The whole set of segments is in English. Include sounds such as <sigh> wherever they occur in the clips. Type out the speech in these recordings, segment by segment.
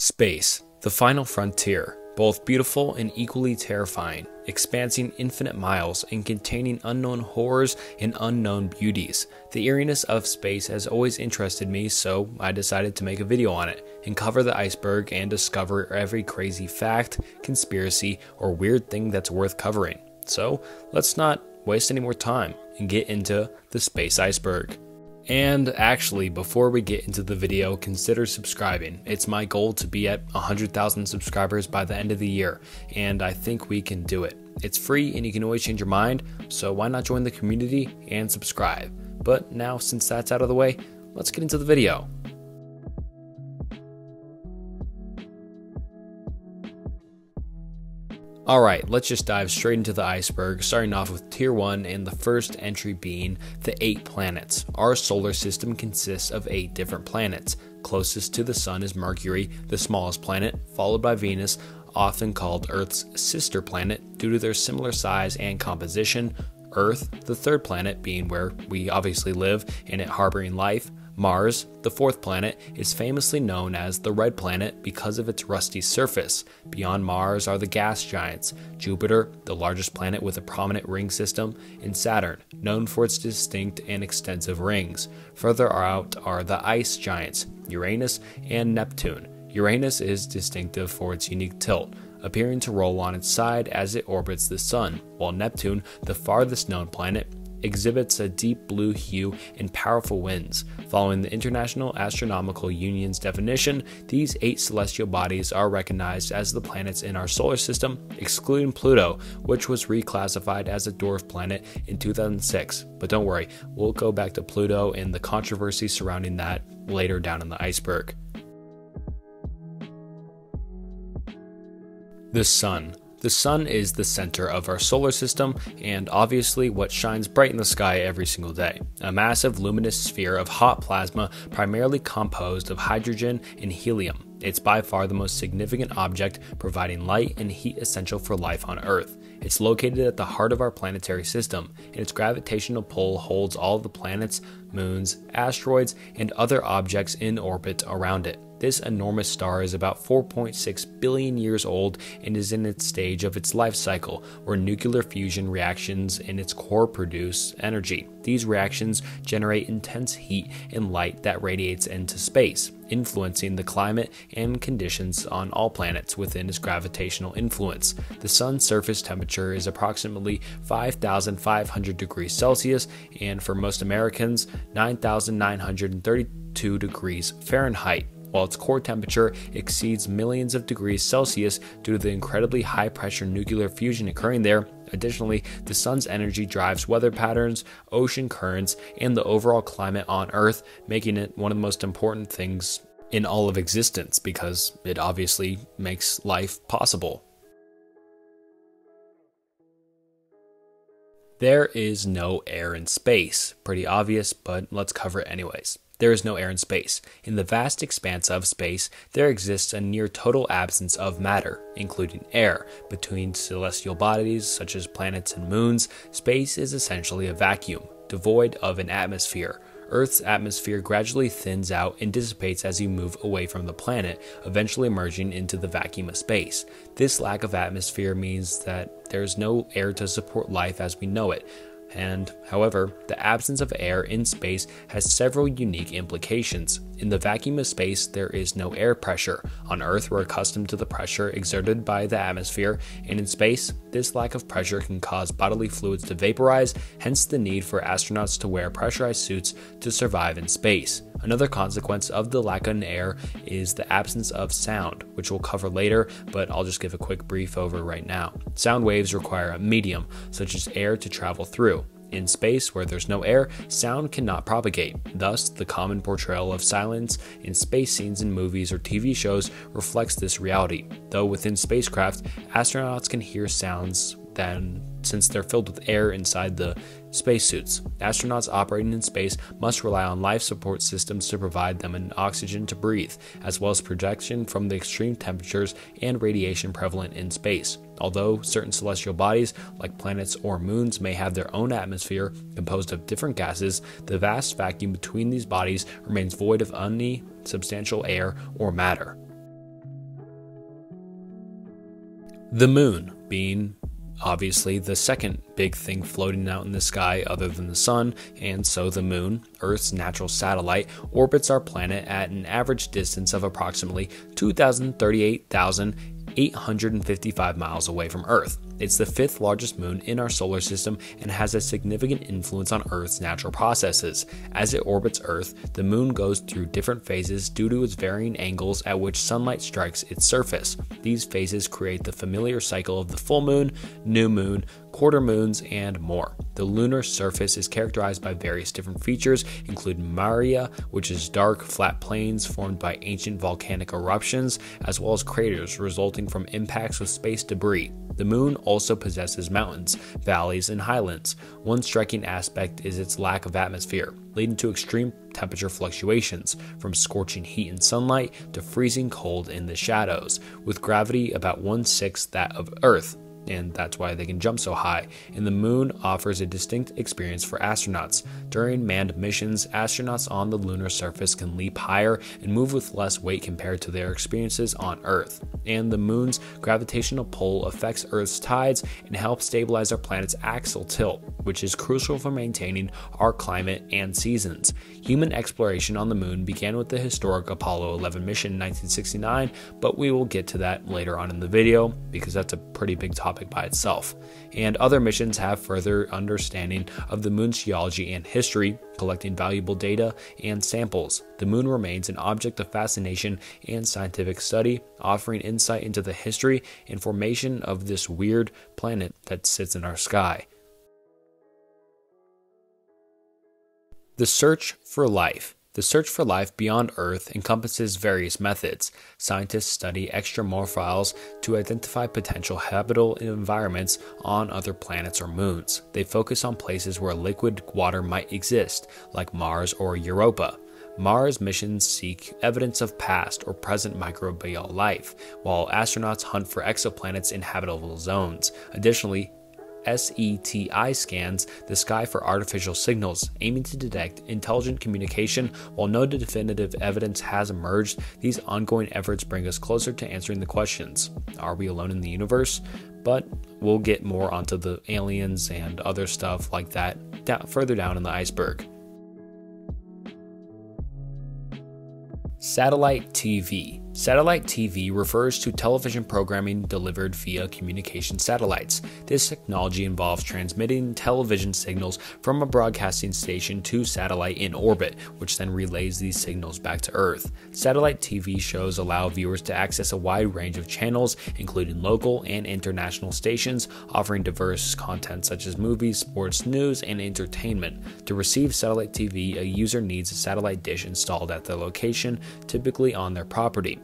Space, the final frontier, both beautiful and equally terrifying, expansing infinite miles and containing unknown horrors and unknown beauties. The eeriness of space has always interested me, so I decided to make a video on it and cover the iceberg and discover every crazy fact, conspiracy, or weird thing that's worth covering. So let's not waste any more time and get into the space iceberg. And actually, before we get into the video, consider subscribing. It's my goal to be at 100,000 subscribers by the end of the year, and I think we can do it. It's free and you can always change your mind, so why not join the community and subscribe? But now, since that's out of the way, let's get into the video. Alright, let's just dive straight into the iceberg, starting off with Tier 1 and the first entry being the 8 planets. Our solar system consists of 8 different planets. Closest to the Sun is Mercury, the smallest planet, followed by Venus, often called Earth's sister planet due to their similar size and composition. Earth, the third planet, being where we obviously live and it harboring life. Mars, the fourth planet, is famously known as the Red Planet because of its rusty surface. Beyond Mars are the gas giants Jupiter, the largest planet with a prominent ring system, and Saturn, known for its distinct and extensive rings. Further out are the ice giants Uranus and Neptune. Uranus is distinctive for its unique tilt appearing to roll on its side as it orbits the Sun, while Neptune, the farthest known planet, exhibits a deep blue hue and powerful winds. Following the International Astronomical Union's definition, these eight celestial bodies are recognized as the planets in our solar system, excluding Pluto, which was reclassified as a dwarf planet in 2006. But don't worry, we'll go back to Pluto and the controversy surrounding that later down in the iceberg. The Sun. The sun is the center of our solar system and obviously what shines bright in the sky every single day. A massive luminous sphere of hot plasma primarily composed of hydrogen and helium. It's by far the most significant object providing light and heat essential for life on Earth. It's located at the heart of our planetary system, and its gravitational pull holds all the planets, moons, asteroids, and other objects in orbit around it. This enormous star is about 4.6 billion years old and is in its stage of its life cycle, where nuclear fusion reactions in its core produce energy. These reactions generate intense heat and light that radiates into space, influencing the climate and conditions on all planets within its gravitational influence. The sun's surface temperature is approximately 5,500 degrees Celsius, and for most Americans, 9,932 degrees Fahrenheit while its core temperature exceeds millions of degrees Celsius due to the incredibly high pressure nuclear fusion occurring there. Additionally, the sun's energy drives weather patterns, ocean currents, and the overall climate on Earth, making it one of the most important things in all of existence because it obviously makes life possible. There is no air in space. Pretty obvious, but let's cover it anyways there is no air in space. In the vast expanse of space, there exists a near total absence of matter, including air. Between celestial bodies, such as planets and moons, space is essentially a vacuum, devoid of an atmosphere. Earth's atmosphere gradually thins out and dissipates as you move away from the planet, eventually merging into the vacuum of space. This lack of atmosphere means that there is no air to support life as we know it, and, however, the absence of air in space has several unique implications. In the vacuum of space, there is no air pressure. On Earth, we're accustomed to the pressure exerted by the atmosphere, and in space, this lack of pressure can cause bodily fluids to vaporize, hence the need for astronauts to wear pressurized suits to survive in space. Another consequence of the lack of air is the absence of sound, which we'll cover later, but I'll just give a quick brief over right now. Sound waves require a medium, such as air, to travel through. In space, where there's no air, sound cannot propagate. Thus, the common portrayal of silence in space scenes in movies or TV shows reflects this reality. Though within spacecraft, astronauts can hear sounds then since they're filled with air inside the spacesuits. Astronauts operating in space must rely on life support systems to provide them an oxygen to breathe, as well as protection from the extreme temperatures and radiation prevalent in space. Although certain celestial bodies, like planets or moons, may have their own atmosphere composed of different gases, the vast vacuum between these bodies remains void of any substantial air or matter. The moon being obviously the second big thing floating out in the sky other than the sun, and so the moon, Earth's natural satellite, orbits our planet at an average distance of approximately 2,038,855 miles away from Earth. It's the fifth largest moon in our solar system and has a significant influence on Earth's natural processes. As it orbits Earth, the moon goes through different phases due to its varying angles at which sunlight strikes its surface. These phases create the familiar cycle of the full moon, new moon, quarter moons, and more. The lunar surface is characterized by various different features, including Maria, which is dark, flat plains formed by ancient volcanic eruptions, as well as craters resulting from impacts with space debris. The moon also possesses mountains, valleys, and highlands. One striking aspect is its lack of atmosphere, leading to extreme temperature fluctuations, from scorching heat in sunlight to freezing cold in the shadows, with gravity about one sixth that of Earth and that's why they can jump so high. And the moon offers a distinct experience for astronauts. During manned missions, astronauts on the lunar surface can leap higher and move with less weight compared to their experiences on Earth. And the moon's gravitational pull affects Earth's tides and helps stabilize our planet's axial tilt, which is crucial for maintaining our climate and seasons. Human exploration on the moon began with the historic Apollo 11 mission in 1969, but we will get to that later on in the video because that's a pretty big topic topic by itself, and other missions have further understanding of the moon's geology and history, collecting valuable data and samples. The moon remains an object of fascination and scientific study, offering insight into the history and formation of this weird planet that sits in our sky. The search for life. The search for life beyond Earth encompasses various methods. Scientists study extremophiles to identify potential habitable environments on other planets or moons. They focus on places where liquid water might exist, like Mars or Europa. Mars missions seek evidence of past or present microbial life, while astronauts hunt for exoplanets in habitable zones. Additionally, SETI scans the sky for artificial signals, aiming to detect intelligent communication. While no definitive evidence has emerged, these ongoing efforts bring us closer to answering the questions Are we alone in the universe? But we'll get more onto the aliens and other stuff like that further down in the iceberg. Satellite TV. Satellite TV refers to television programming delivered via communication satellites. This technology involves transmitting television signals from a broadcasting station to satellite in orbit, which then relays these signals back to Earth. Satellite TV shows allow viewers to access a wide range of channels, including local and international stations, offering diverse content such as movies, sports, news, and entertainment. To receive satellite TV, a user needs a satellite dish installed at their location, typically on their property.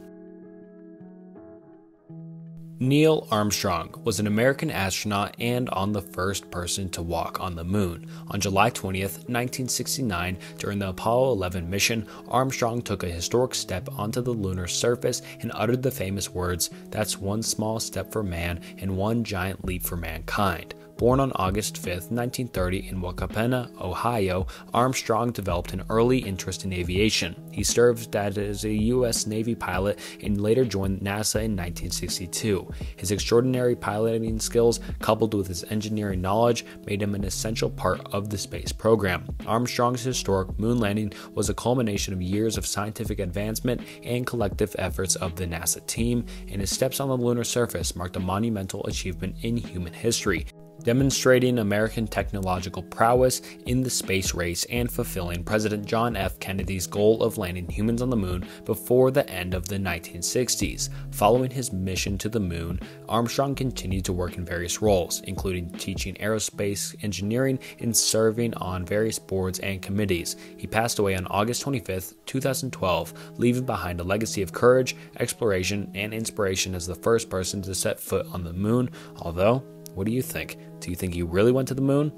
Neil Armstrong was an American astronaut and on the first person to walk on the moon. On July 20th, 1969, during the Apollo 11 mission, Armstrong took a historic step onto the lunar surface and uttered the famous words, That's one small step for man and one giant leap for mankind. Born on August 5, 1930, in Wapakoneta, Ohio, Armstrong developed an early interest in aviation. He served as a U.S. Navy pilot and later joined NASA in 1962. His extraordinary piloting skills, coupled with his engineering knowledge, made him an essential part of the space program. Armstrong's historic moon landing was a culmination of years of scientific advancement and collective efforts of the NASA team, and his steps on the lunar surface marked a monumental achievement in human history demonstrating American technological prowess in the space race and fulfilling President John F. Kennedy's goal of landing humans on the moon before the end of the 1960s. Following his mission to the moon, Armstrong continued to work in various roles, including teaching aerospace engineering and serving on various boards and committees. He passed away on August 25, 2012, leaving behind a legacy of courage, exploration, and inspiration as the first person to set foot on the moon, although what do you think? Do you think he really went to the moon?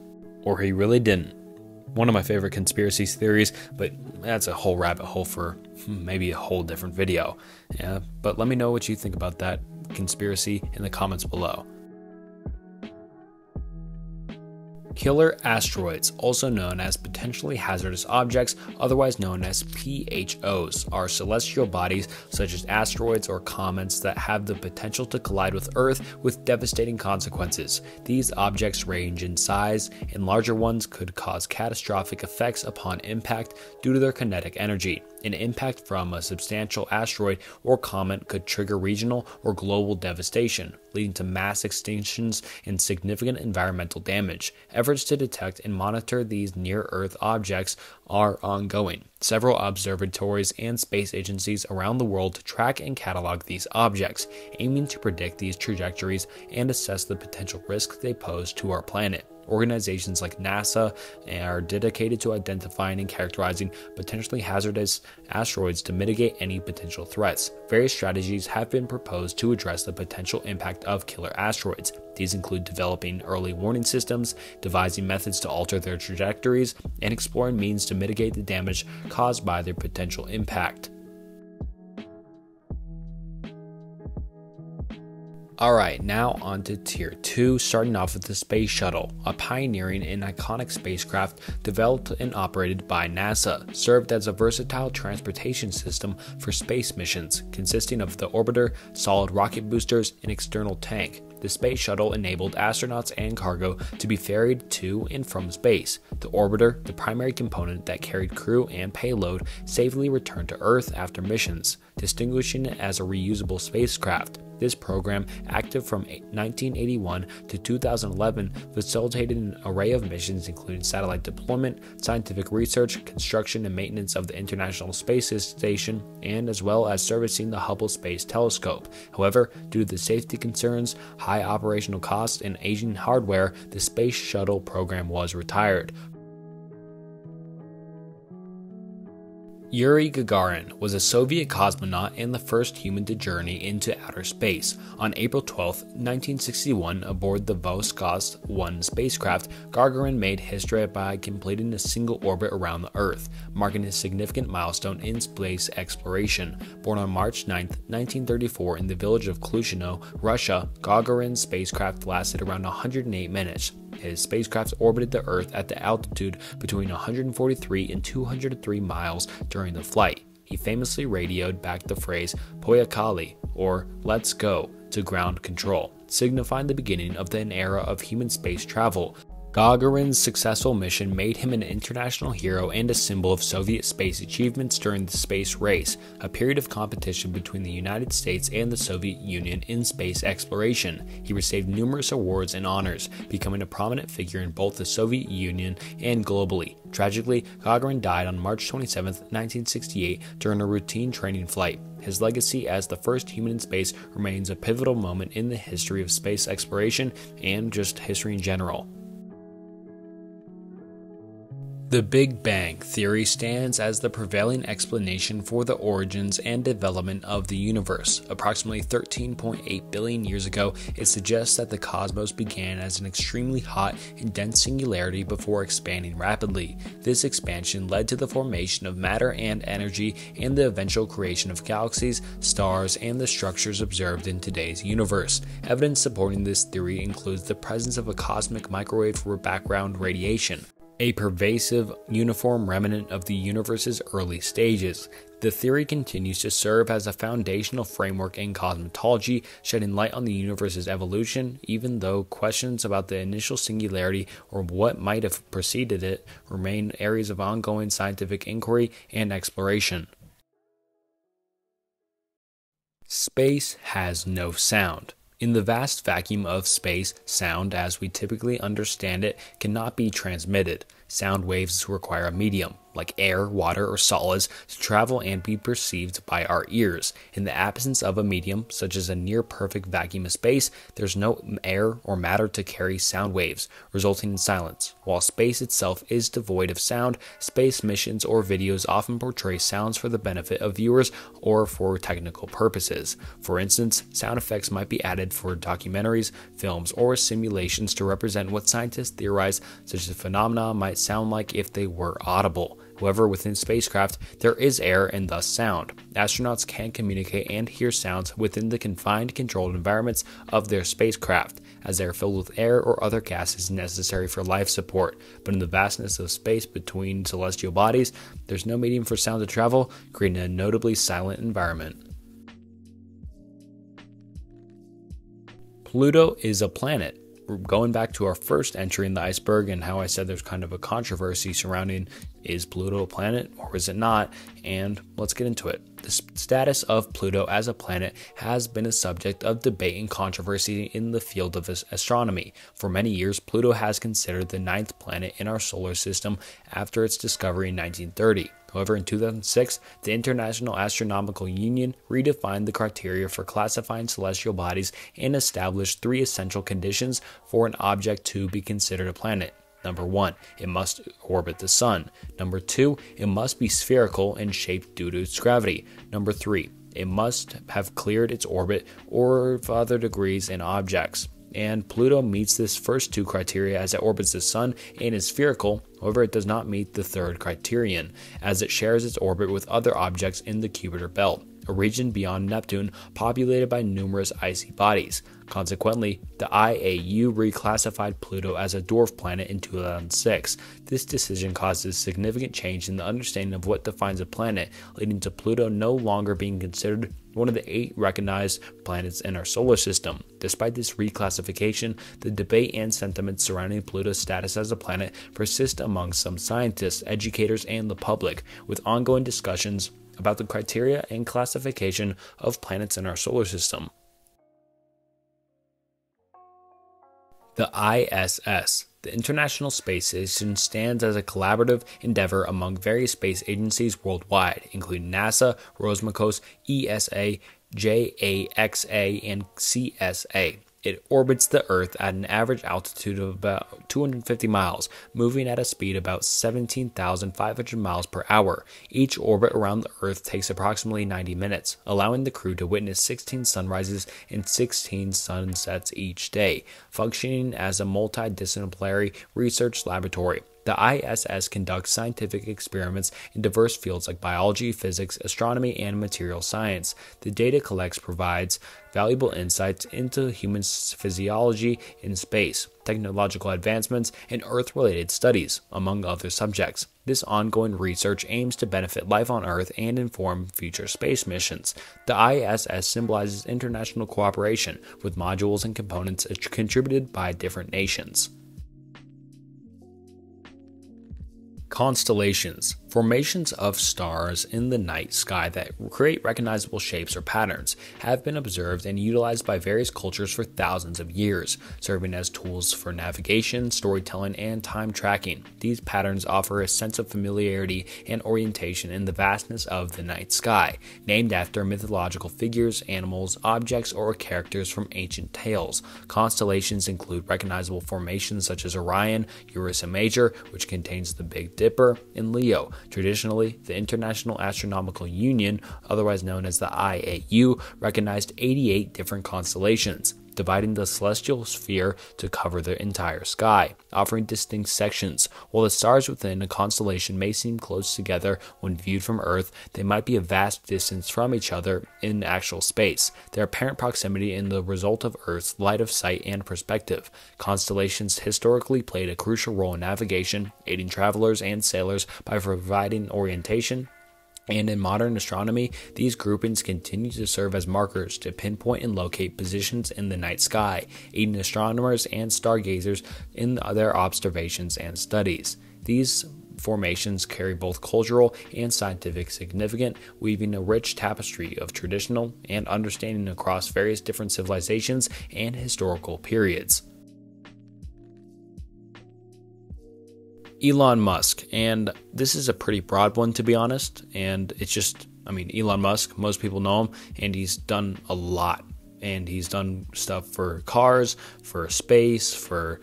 Or he really didn't? One of my favorite conspiracy theories, but that's a whole rabbit hole for maybe a whole different video. Yeah, but let me know what you think about that conspiracy in the comments below. Killer asteroids, also known as potentially hazardous objects, otherwise known as PHOs, are celestial bodies such as asteroids or comets that have the potential to collide with Earth with devastating consequences. These objects range in size, and larger ones could cause catastrophic effects upon impact due to their kinetic energy. An impact from a substantial asteroid or comet could trigger regional or global devastation, leading to mass extinctions and significant environmental damage. Efforts to detect and monitor these near Earth objects are ongoing. Several observatories and space agencies around the world track and catalog these objects, aiming to predict these trajectories and assess the potential risks they pose to our planet. Organizations like NASA are dedicated to identifying and characterizing potentially hazardous asteroids to mitigate any potential threats. Various strategies have been proposed to address the potential impact of killer asteroids. These include developing early warning systems, devising methods to alter their trajectories, and exploring means to mitigate the damage caused by their potential impact. Alright, now on to Tier 2, starting off with the Space Shuttle, a pioneering and iconic spacecraft developed and operated by NASA, served as a versatile transportation system for space missions, consisting of the orbiter, solid rocket boosters, and external tank. The space shuttle enabled astronauts and cargo to be ferried to and from space. The orbiter, the primary component that carried crew and payload, safely returned to Earth after missions, distinguishing it as a reusable spacecraft. This program, active from 1981 to 2011, facilitated an array of missions including satellite deployment, scientific research, construction and maintenance of the International Space Station, and as well as servicing the Hubble Space Telescope. However, due to the safety concerns, high operational costs, and aging hardware, the Space Shuttle program was retired. Yuri Gagarin was a Soviet cosmonaut and the first human to journey into outer space. On April 12, 1961, aboard the Voskhod 1 spacecraft, Gagarin made history by completing a single orbit around the Earth, marking a significant milestone in space exploration. Born on March 9, 1934, in the village of Klushino, Russia, Gagarin's spacecraft lasted around 108 minutes. His spacecraft orbited the Earth at the altitude between 143 and 203 miles during the flight. He famously radioed back the phrase Poyekhali, or let's go, to ground control, signifying the beginning of an era of human space travel. Gagarin's successful mission made him an international hero and a symbol of Soviet space achievements during the space race, a period of competition between the United States and the Soviet Union in space exploration. He received numerous awards and honors, becoming a prominent figure in both the Soviet Union and globally. Tragically, Gagarin died on March 27, 1968, during a routine training flight. His legacy as the first human in space remains a pivotal moment in the history of space exploration and just history in general. The Big Bang theory stands as the prevailing explanation for the origins and development of the universe. Approximately 13.8 billion years ago, it suggests that the cosmos began as an extremely hot and dense singularity before expanding rapidly. This expansion led to the formation of matter and energy and the eventual creation of galaxies, stars, and the structures observed in today's universe. Evidence supporting this theory includes the presence of a cosmic microwave background radiation a pervasive, uniform remnant of the universe's early stages. The theory continues to serve as a foundational framework in cosmology, shedding light on the universe's evolution, even though questions about the initial singularity or what might have preceded it remain areas of ongoing scientific inquiry and exploration. Space has no sound. In the vast vacuum of space, sound, as we typically understand it, cannot be transmitted. Sound waves require a medium, like air, water, or solids, to travel and be perceived by our ears. In the absence of a medium, such as a near perfect vacuum of space, there's no air or matter to carry sound waves, resulting in silence. While space itself is devoid of sound, space missions or videos often portray sounds for the benefit of viewers or for technical purposes. For instance, sound effects might be added for documentaries, films, or simulations to represent what scientists theorize such a phenomena might sound like if they were audible. However, within spacecraft, there is air and thus sound. Astronauts can communicate and hear sounds within the confined, controlled environments of their spacecraft, as they are filled with air or other gases necessary for life support. But in the vastness of space between celestial bodies, there's no medium for sound to travel, creating a notably silent environment. Pluto is a planet going back to our first entry in the iceberg and how I said there's kind of a controversy surrounding is Pluto a planet or is it not? And let's get into it. The status of Pluto as a planet has been a subject of debate and controversy in the field of astronomy. For many years, Pluto has considered the ninth planet in our solar system after its discovery in 1930. However, in 2006, the International Astronomical Union redefined the criteria for classifying celestial bodies and established three essential conditions for an object to be considered a planet. Number one, it must orbit the sun. Number two, it must be spherical in shape due to its gravity. Number three, it must have cleared its orbit or other degrees in objects and Pluto meets this first two criteria as it orbits the Sun and is spherical. However, it does not meet the third criterion, as it shares its orbit with other objects in the Kuiper belt, a region beyond Neptune populated by numerous icy bodies. Consequently, the IAU reclassified Pluto as a dwarf planet in 2006. This decision causes significant change in the understanding of what defines a planet, leading to Pluto no longer being considered one of the eight recognized planets in our solar system. Despite this reclassification, the debate and sentiment surrounding Pluto's status as a planet persist among some scientists, educators, and the public, with ongoing discussions about the criteria and classification of planets in our solar system. The ISS, the International Space Station, stands as a collaborative endeavor among various space agencies worldwide, including NASA, Roscosmos, ESA, JAXA, and CSA. It orbits the Earth at an average altitude of about 250 miles, moving at a speed about 17,500 miles per hour. Each orbit around the Earth takes approximately 90 minutes, allowing the crew to witness 16 sunrises and 16 sunsets each day, functioning as a multidisciplinary research laboratory. The ISS conducts scientific experiments in diverse fields like biology, physics, astronomy, and material science. The data collects provides valuable insights into human physiology in space, technological advancements, and Earth related studies, among other subjects. This ongoing research aims to benefit life on Earth and inform future space missions. The ISS symbolizes international cooperation with modules and components uh, contributed by different nations. Constellations Formations of stars in the night sky that create recognizable shapes or patterns have been observed and utilized by various cultures for thousands of years, serving as tools for navigation, storytelling, and time tracking. These patterns offer a sense of familiarity and orientation in the vastness of the night sky, named after mythological figures, animals, objects, or characters from ancient tales. Constellations include recognizable formations such as Orion, Ursa Major, which contains the Big Dipper, and Leo Traditionally, the International Astronomical Union, otherwise known as the IAU, recognized 88 different constellations, dividing the celestial sphere to cover the entire sky, offering distinct sections. While the stars within a constellation may seem close together when viewed from Earth, they might be a vast distance from each other in actual space. Their apparent proximity is the result of Earth's light of sight and perspective. Constellations historically played a crucial role in navigation, aiding travelers and sailors by providing orientation, and in modern astronomy, these groupings continue to serve as markers to pinpoint and locate positions in the night sky, aiding astronomers and stargazers in their observations and studies. These formations carry both cultural and scientific significance, weaving a rich tapestry of traditional and understanding across various different civilizations and historical periods. Elon Musk, and this is a pretty broad one to be honest. And it's just, I mean, Elon Musk, most people know him, and he's done a lot. And he's done stuff for cars, for space, for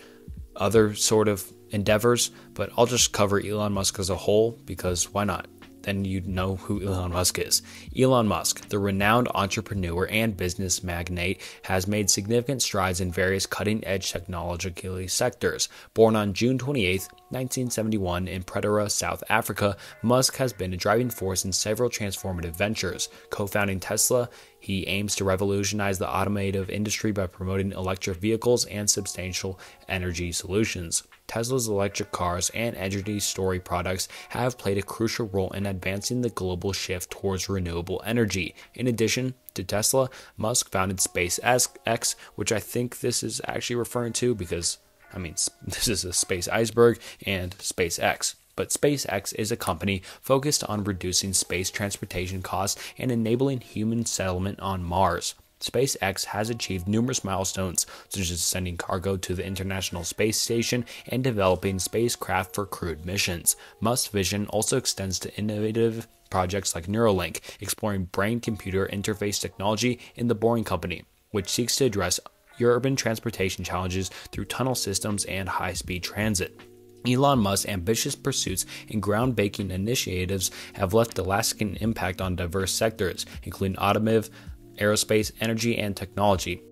other sort of endeavors. But I'll just cover Elon Musk as a whole because why not? Then you'd know who Elon Musk is. Elon Musk, the renowned entrepreneur and business magnate, has made significant strides in various cutting edge technological sectors. Born on June 28, 1971, in Pretoria, South Africa, Musk has been a driving force in several transformative ventures. Co founding Tesla, he aims to revolutionize the automotive industry by promoting electric vehicles and substantial energy solutions. Tesla's electric cars and energy storage products have played a crucial role in advancing the global shift towards renewable energy. In addition to Tesla, Musk founded SpaceX, which I think this is actually referring to because, I mean, <laughs> this is a space iceberg and SpaceX. But SpaceX is a company focused on reducing space transportation costs and enabling human settlement on Mars. SpaceX has achieved numerous milestones, such as sending cargo to the International Space Station and developing spacecraft for crewed missions. Musk's vision also extends to innovative projects like Neuralink, exploring brain computer interface technology in the Boring Company, which seeks to address urban transportation challenges through tunnel systems and high speed transit. Elon Musk's ambitious pursuits and groundbreaking initiatives have left a lasting impact on diverse sectors, including automotive, aerospace, energy, and technology.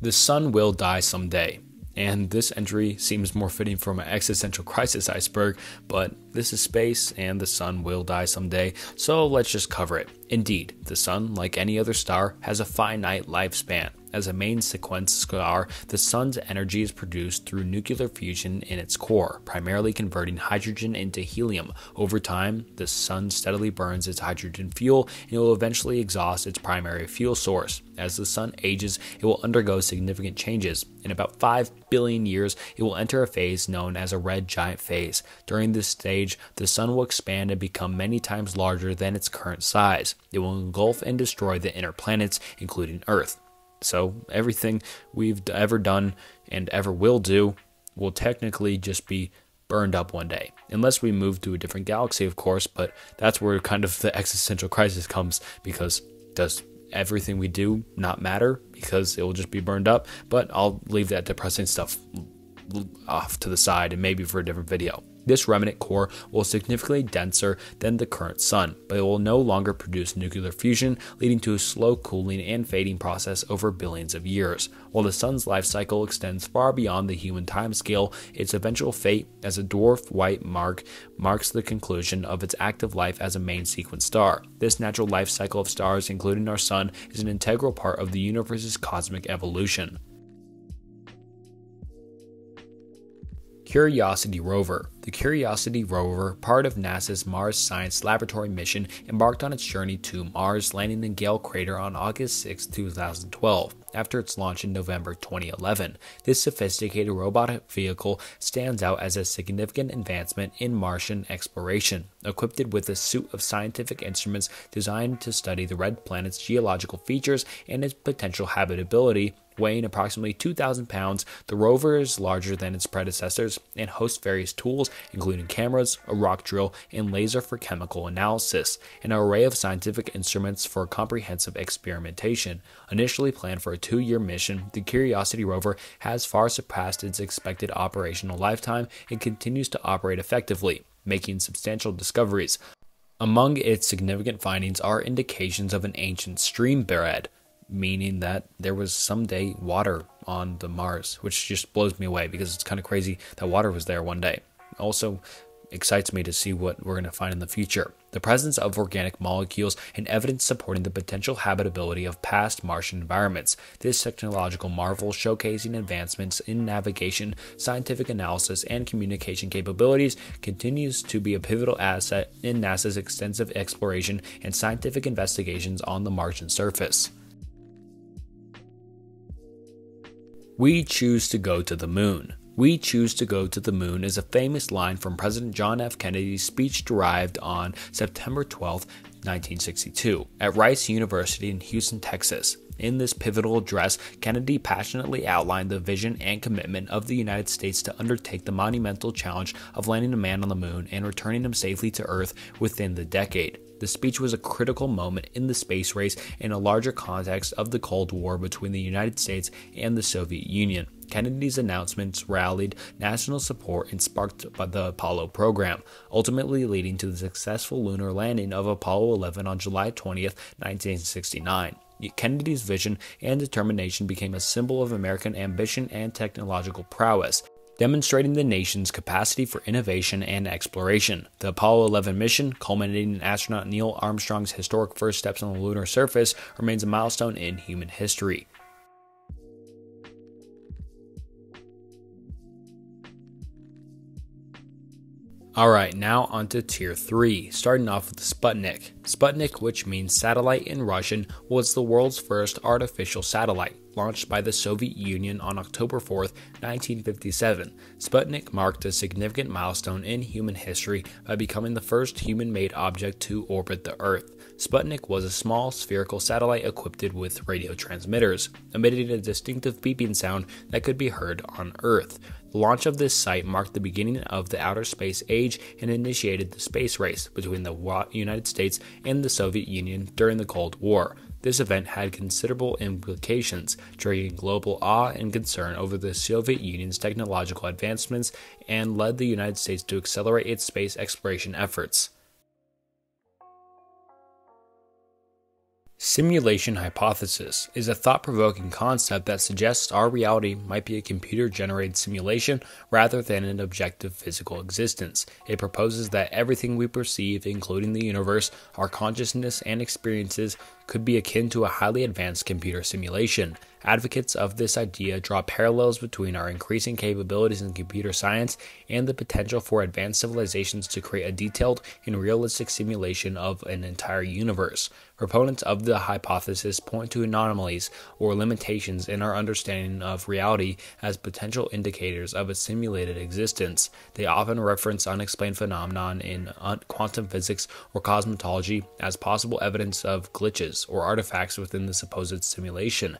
The sun will die someday. And this entry seems more fitting for my existential crisis iceberg, but this is space and the sun will die someday, so let's just cover it. Indeed, the sun, like any other star, has a finite lifespan. As a main sequence star, the sun's energy is produced through nuclear fusion in its core, primarily converting hydrogen into helium. Over time, the sun steadily burns its hydrogen fuel and it will eventually exhaust its primary fuel source. As the sun ages, it will undergo significant changes. In about 5 billion years, it will enter a phase known as a red giant phase. During this stage, the sun will expand and become many times larger than its current size. It will engulf and destroy the inner planets, including Earth. So everything we've ever done and ever will do will technically just be burned up one day. Unless we move to a different galaxy, of course, but that's where kind of the existential crisis comes because does everything we do not matter because it will just be burned up? But I'll leave that depressing stuff off to the side and maybe for a different video. This remnant core will significantly denser than the current sun, but it will no longer produce nuclear fusion, leading to a slow cooling and fading process over billions of years. While the sun's life cycle extends far beyond the human timescale, its eventual fate as a dwarf white mark marks the conclusion of its active life as a main sequence star. This natural life cycle of stars, including our sun, is an integral part of the universe's cosmic evolution. Curiosity rover. The Curiosity rover, part of NASA's Mars Science Laboratory mission, embarked on its journey to Mars, landing in Gale Crater on August 6, 2012 after its launch in November 2011. This sophisticated robotic vehicle stands out as a significant advancement in Martian exploration. Equipped with a suite of scientific instruments designed to study the red planet's geological features and its potential habitability, Weighing approximately 2,000 pounds, the rover is larger than its predecessors and hosts various tools, including cameras, a rock drill, and laser for chemical analysis, an array of scientific instruments for comprehensive experimentation. Initially planned for a two year mission, the Curiosity rover has far surpassed its expected operational lifetime and continues to operate effectively, making substantial discoveries. Among its significant findings are indications of an ancient stream bed, meaning that there was someday water on the Mars, which just blows me away because it's kind of crazy that water was there one day. Also, excites me to see what we're going to find in the future. The presence of organic molecules and evidence supporting the potential habitability of past Martian environments. This technological marvel showcasing advancements in navigation, scientific analysis, and communication capabilities continues to be a pivotal asset in NASA's extensive exploration and scientific investigations on the Martian surface. We choose to go to the moon. We choose to go to the moon is a famous line from President John F. Kennedy's speech derived on September 12, 1962, at Rice University in Houston, Texas. In this pivotal address, Kennedy passionately outlined the vision and commitment of the United States to undertake the monumental challenge of landing a man on the moon and returning him safely to Earth within the decade. The speech was a critical moment in the space race in a larger context of the Cold War between the United States and the Soviet Union. Kennedy's announcements rallied national support and sparked the Apollo program, ultimately leading to the successful lunar landing of Apollo 11 on July 20, 1969. Kennedy's vision and determination became a symbol of American ambition and technological prowess, demonstrating the nation's capacity for innovation and exploration. The Apollo 11 mission, culminating in astronaut Neil Armstrong's historic first steps on the lunar surface, remains a milestone in human history. Alright, now on to Tier 3, starting off with Sputnik. Sputnik, which means satellite in Russian, was the world's first artificial satellite, launched by the Soviet Union on October 4, 1957. Sputnik marked a significant milestone in human history by becoming the first human made object to orbit the Earth. Sputnik was a small spherical satellite equipped with radio transmitters, emitting a distinctive beeping sound that could be heard on Earth. Launch of this site marked the beginning of the outer space age and initiated the space race between the United States and the Soviet Union during the Cold War. This event had considerable implications, triggering global awe and concern over the Soviet Union's technological advancements and led the United States to accelerate its space exploration efforts. Simulation hypothesis is a thought provoking concept that suggests our reality might be a computer generated simulation rather than an objective physical existence. It proposes that everything we perceive, including the universe, our consciousness, and experiences, could be akin to a highly advanced computer simulation. Advocates of this idea draw parallels between our increasing capabilities in computer science and the potential for advanced civilizations to create a detailed and realistic simulation of an entire universe. Proponents of the hypothesis point to anomalies or limitations in our understanding of reality as potential indicators of a simulated existence. They often reference unexplained phenomena in uh, quantum physics or cosmology as possible evidence of glitches or artifacts within the supposed simulation.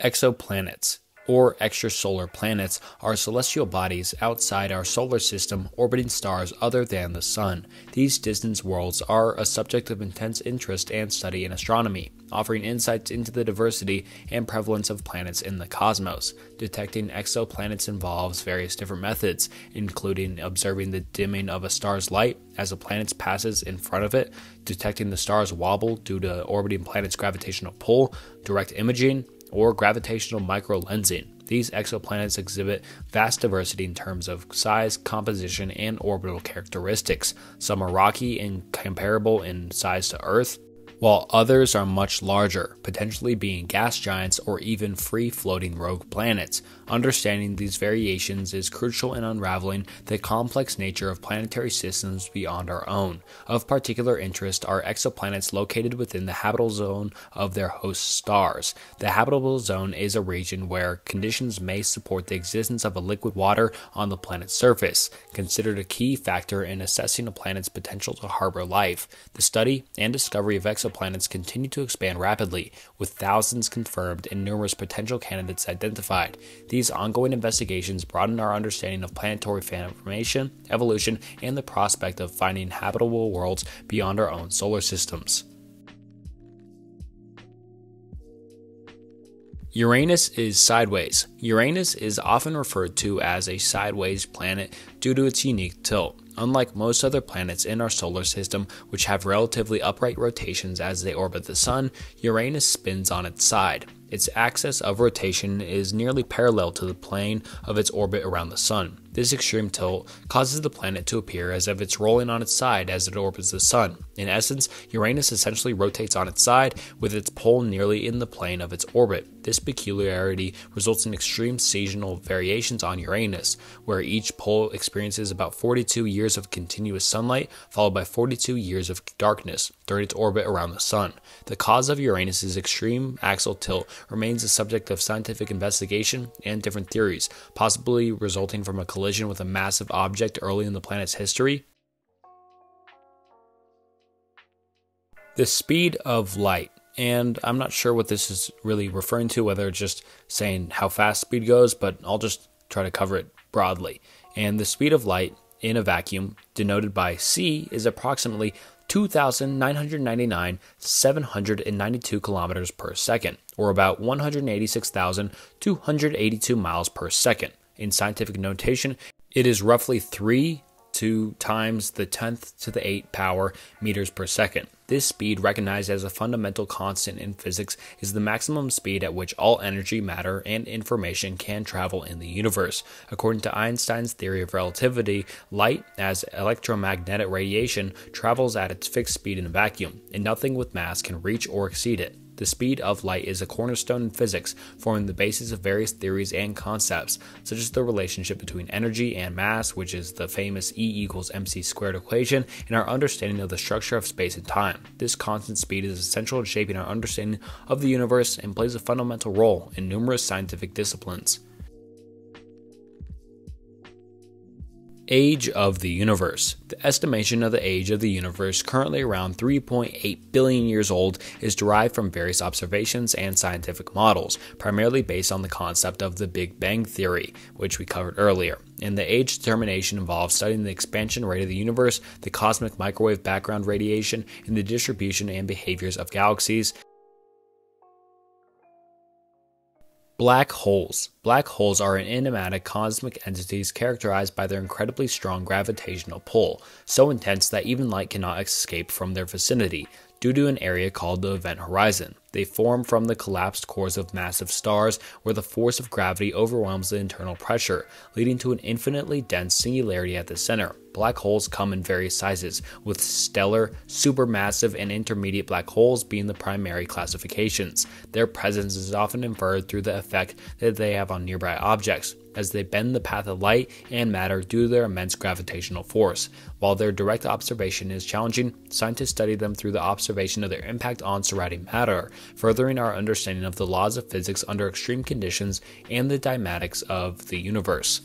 Exoplanets or extrasolar planets are celestial bodies outside our solar system orbiting stars other than the Sun. These distant worlds are a subject of intense interest and study in astronomy, offering insights into the diversity and prevalence of planets in the cosmos. Detecting exoplanets involves various different methods, including observing the dimming of a star's light as a planet passes in front of it, detecting the star's wobble due to orbiting planet's gravitational pull, direct imaging, or gravitational microlensing. These exoplanets exhibit vast diversity in terms of size, composition, and orbital characteristics. Some are rocky and comparable in size to Earth, while others are much larger, potentially being gas giants or even free floating rogue planets. Understanding these variations is crucial in unraveling the complex nature of planetary systems beyond our own. Of particular interest are exoplanets located within the habitable zone of their host stars. The habitable zone is a region where conditions may support the existence of a liquid water on the planet's surface, considered a key factor in assessing a planet's potential to harbor life. The study and discovery of exoplanets continue to expand rapidly, with thousands confirmed and numerous potential candidates identified. These ongoing investigations broaden our understanding of planetary formation, evolution, and the prospect of finding habitable worlds beyond our own solar systems. Uranus is sideways. Uranus is often referred to as a sideways planet due to its unique tilt. Unlike most other planets in our solar system, which have relatively upright rotations as they orbit the Sun, Uranus spins on its side. Its axis of rotation is nearly parallel to the plane of its orbit around the Sun. This extreme tilt causes the planet to appear as if it's rolling on its side as it orbits the Sun. In essence, Uranus essentially rotates on its side with its pole nearly in the plane of its orbit. This peculiarity results in extreme seasonal variations on Uranus, where each pole experiences about 42 years of continuous sunlight, followed by 42 years of darkness during its orbit around the Sun. The cause of Uranus's extreme axial tilt remains a subject of scientific investigation and different theories, possibly resulting from a collision with a massive object early in the planet's history. The speed of light. And I'm not sure what this is really referring to, whether it's just saying how fast speed goes, but I'll just try to cover it broadly. And the speed of light in a vacuum, denoted by C, is approximately 2,999 792 kilometers per second, or about 186,282 miles per second. In scientific notation, it is roughly 3 to times the 10th to the 8 power meters per second. This speed, recognized as a fundamental constant in physics, is the maximum speed at which all energy, matter, and information can travel in the universe. According to Einstein's theory of relativity, light, as electromagnetic radiation, travels at its fixed speed in a vacuum, and nothing with mass can reach or exceed it. The speed of light is a cornerstone in physics, forming the basis of various theories and concepts, such as the relationship between energy and mass, which is the famous E equals mc squared equation, and our understanding of the structure of space and time. This constant speed is essential in shaping our understanding of the universe and plays a fundamental role in numerous scientific disciplines. Age of the Universe. The estimation of the age of the universe, currently around 3.8 billion years old, is derived from various observations and scientific models, primarily based on the concept of the Big Bang Theory, which we covered earlier. And the age determination involves studying the expansion rate of the universe, the cosmic microwave background radiation, and the distribution and behaviors of galaxies, Black holes. Black holes are enigmatic cosmic entities characterized by their incredibly strong gravitational pull, so intense that even light cannot escape from their vicinity due to an area called the event horizon. They form from the collapsed cores of massive stars where the force of gravity overwhelms the internal pressure, leading to an infinitely dense singularity at the center. Black holes come in various sizes, with stellar, supermassive, and intermediate black holes being the primary classifications. Their presence is often inferred through the effect that they have on nearby objects, as they bend the path of light and matter due to their immense gravitational force. While their direct observation is challenging, scientists study them through the observation of their impact on surrounding matter, furthering our understanding of the laws of physics under extreme conditions and the dynamics of the universe.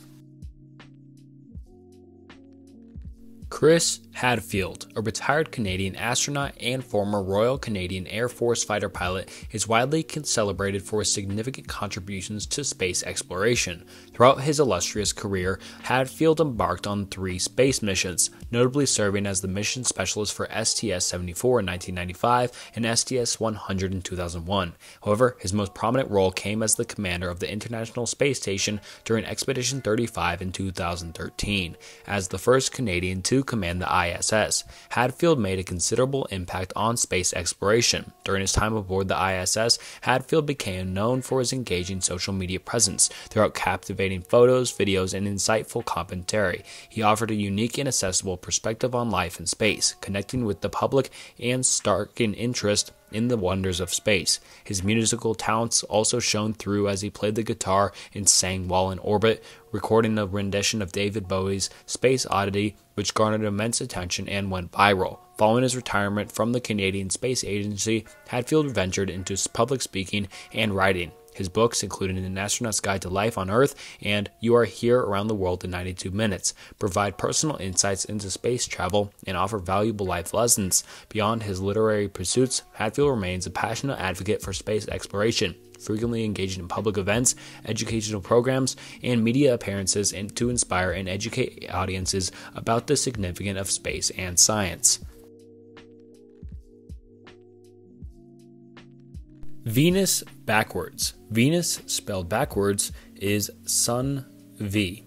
Chris Hadfield, a retired Canadian astronaut and former Royal Canadian Air Force fighter pilot, is widely celebrated for his significant contributions to space exploration. Throughout his illustrious career, Hadfield embarked on three space missions, notably serving as the mission specialist for STS 74 in 1995 and STS 100 in 2001. However, his most prominent role came as the commander of the International Space Station during Expedition 35 in 2013. As the first Canadian to command the ISS, Hadfield made a considerable impact on space exploration. During his time aboard the ISS, Hadfield became known for his engaging social media presence throughout captivating photos, videos, and insightful commentary. He offered a unique and accessible perspective on life in space, connecting with the public and sparking interest in the wonders of space. His musical talents also shone through as he played the guitar and sang while in orbit, recording a rendition of David Bowie's Space Oddity, which garnered immense attention and went viral. Following his retirement from the Canadian Space Agency, Hadfield ventured into public speaking and writing. His books, including An Astronaut's Guide to Life on Earth and You Are Here Around the World in 92 Minutes, provide personal insights into space travel and offer valuable life lessons. Beyond his literary pursuits, Hadfield remains a passionate advocate for space exploration, frequently engaging in public events, educational programs, and media appearances and to inspire and educate audiences about the significance of space and science. Venus backwards. Venus spelled backwards is Sun V.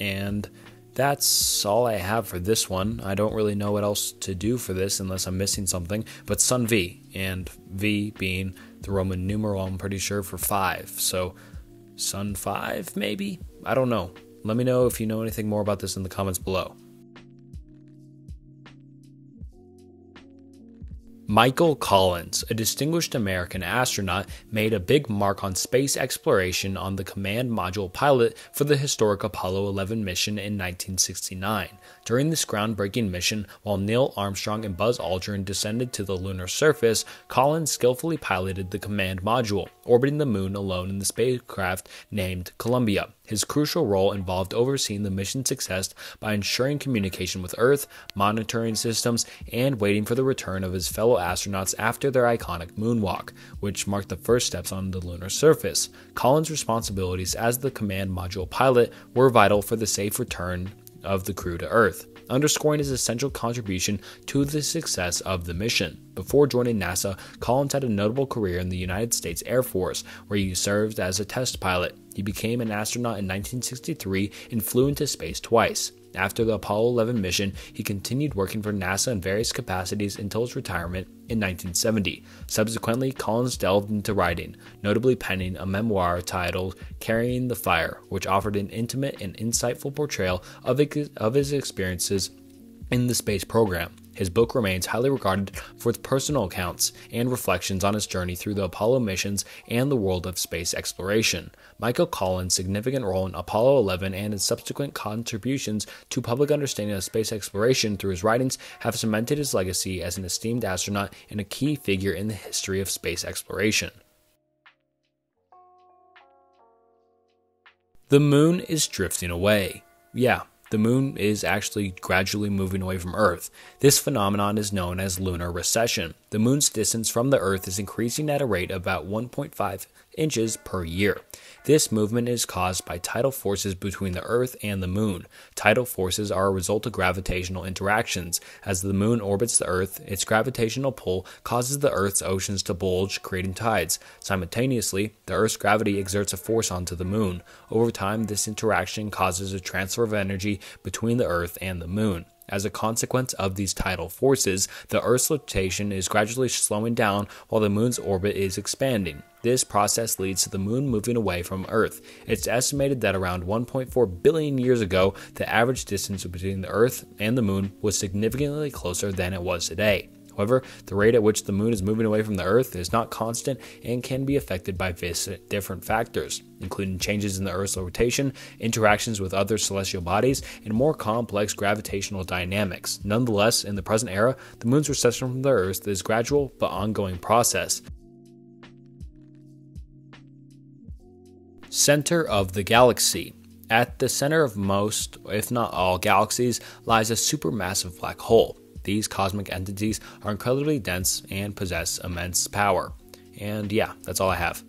And that's all I have for this one. I don't really know what else to do for this unless I'm missing something. But Sun V, and V being the Roman numeral, I'm pretty sure, for 5. So Sun 5, maybe? I don't know. Let me know if you know anything more about this in the comments below. Michael Collins, a distinguished American astronaut, made a big mark on space exploration on the command module pilot for the historic Apollo 11 mission in 1969. During this groundbreaking mission, while Neil Armstrong and Buzz Aldrin descended to the lunar surface, Collins skillfully piloted the command module, orbiting the moon alone in the spacecraft named Columbia. His crucial role involved overseeing the mission's success by ensuring communication with Earth, monitoring systems, and waiting for the return of his fellow astronauts after their iconic moonwalk, which marked the first steps on the lunar surface. Collins' responsibilities as the command module pilot were vital for the safe return of the crew to Earth, underscoring his essential contribution to the success of the mission. Before joining NASA, Collins had a notable career in the United States Air Force, where he served as a test pilot. He became an astronaut in 1963 and flew into space twice. After the Apollo 11 mission, he continued working for NASA in various capacities until his retirement in 1970. Subsequently, Collins delved into writing, notably penning a memoir titled Carrying the Fire, which offered an intimate and insightful portrayal of, his experiences in the space program. His book remains highly regarded for its personal accounts and reflections on his journey through the Apollo missions and the world of space exploration. Michael Collins' significant role in Apollo 11 and his subsequent contributions to public understanding of space exploration through his writings have cemented his legacy as an esteemed astronaut and a key figure in the history of space exploration. The moon is drifting away. Yeah, the moon is actually gradually moving away from Earth. This phenomenon is known as lunar recession. The moon's distance from the Earth is increasing at a rate of about 1.5 inches per year. This movement is caused by tidal forces between the Earth and the Moon. Tidal forces are a result of gravitational interactions. As the Moon orbits the Earth, its gravitational pull causes the Earth's oceans to bulge, creating tides. Simultaneously, the Earth's gravity exerts a force onto the Moon. Over time, this interaction causes a transfer of energy between the Earth and the Moon. As a consequence of these tidal forces, the Earth's rotation is gradually slowing down while the Moon's orbit is expanding. This process leads to the Moon moving away from Earth. It's estimated that around 1.4 billion years ago, the average distance between the Earth and the Moon was significantly closer than it was today. However, the rate at which the moon is moving away from the Earth is not constant and can be affected by different factors, including changes in the Earth's rotation, interactions with other celestial bodies, and more complex gravitational dynamics. Nonetheless, in the present era, the moon's recession from the Earth is a gradual but ongoing process. Center of the galaxy. At the center of most, if not all, galaxies lies a supermassive black hole. These cosmic entities are incredibly dense and possess immense power. And yeah, that's all I have.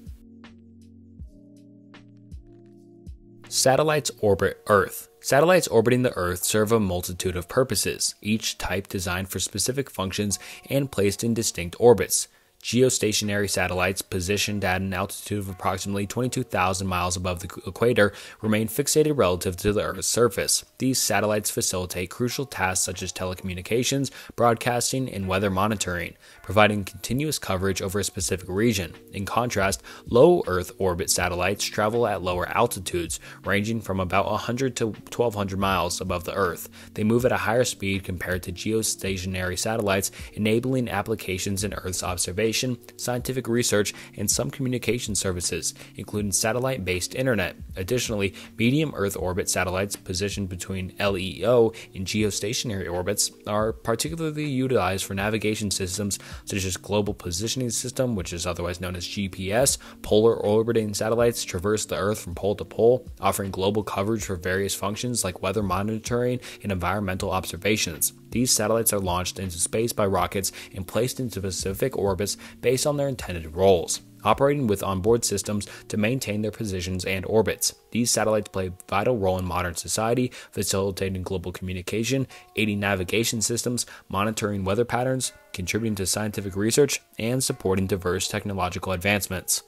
Satellites orbit Earth. Satellites orbiting the Earth serve a multitude of purposes, each type designed for specific functions and placed in distinct orbits geostationary satellites positioned at an altitude of approximately 22,000 miles above the equator remain fixated relative to the Earth's surface. These satellites facilitate crucial tasks such as telecommunications, broadcasting, and weather monitoring, providing continuous coverage over a specific region. In contrast, low Earth orbit satellites travel at lower altitudes, ranging from about 100 to 1200 miles above the Earth. They move at a higher speed compared to geostationary satellites, enabling applications in Earth's observation scientific research, and some communication services, including satellite based internet. Additionally, medium Earth orbit satellites positioned between LEO and geostationary orbits are particularly utilized for navigation systems such as Global Positioning System, which is otherwise known as GPS. Polar orbiting satellites traverse the Earth from pole to pole, offering global coverage for various functions like weather monitoring and environmental observations. These satellites are launched into space by rockets and placed into specific orbits based on their intended roles operating with onboard systems to maintain their positions and orbits. These satellites play a vital role in modern society, facilitating global communication, aiding navigation systems, monitoring weather patterns, contributing to scientific research, and supporting diverse technological advancements.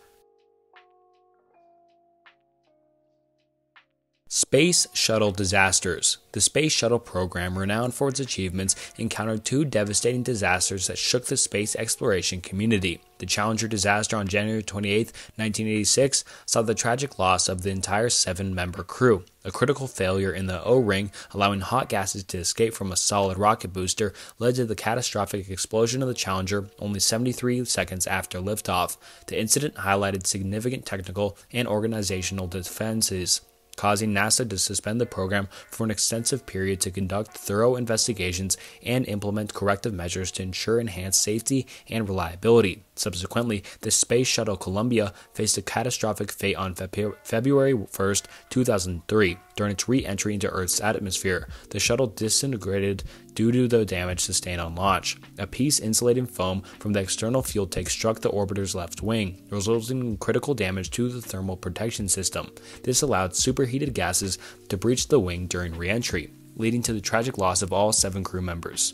Space Shuttle Disasters. The Space Shuttle program, renowned for its achievements, encountered two devastating disasters that shook the space exploration community. The Challenger disaster on January 28, 1986, saw the tragic loss of the entire seven member crew. A critical failure in the O ring, allowing hot gases to escape from a solid rocket booster, led to the catastrophic explosion of the Challenger only 73 seconds after liftoff. The incident highlighted significant technical and organizational defenses causing NASA to suspend the program for an extensive period to conduct thorough investigations and implement corrective measures to ensure enhanced safety and reliability. Subsequently, the Space Shuttle Columbia faced a catastrophic fate on February 1, 2003. During its re entry into Earth's atmosphere, the shuttle disintegrated due to the damage sustained on launch. A piece insulating foam from the external fuel tank struck the orbiter's left wing, resulting in critical damage to the thermal protection system. This allowed superheated gases to breach the wing during re entry. leading to the tragic loss of all seven crew members.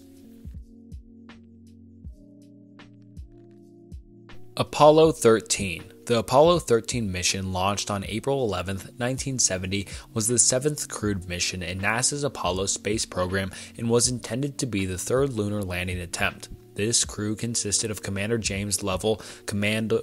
Apollo 13 the Apollo 13 mission, launched on April 11, 1970, was the seventh crewed mission in NASA's Apollo space program and was intended to be the third lunar landing attempt. This crew consisted of Commander James Lovell, Command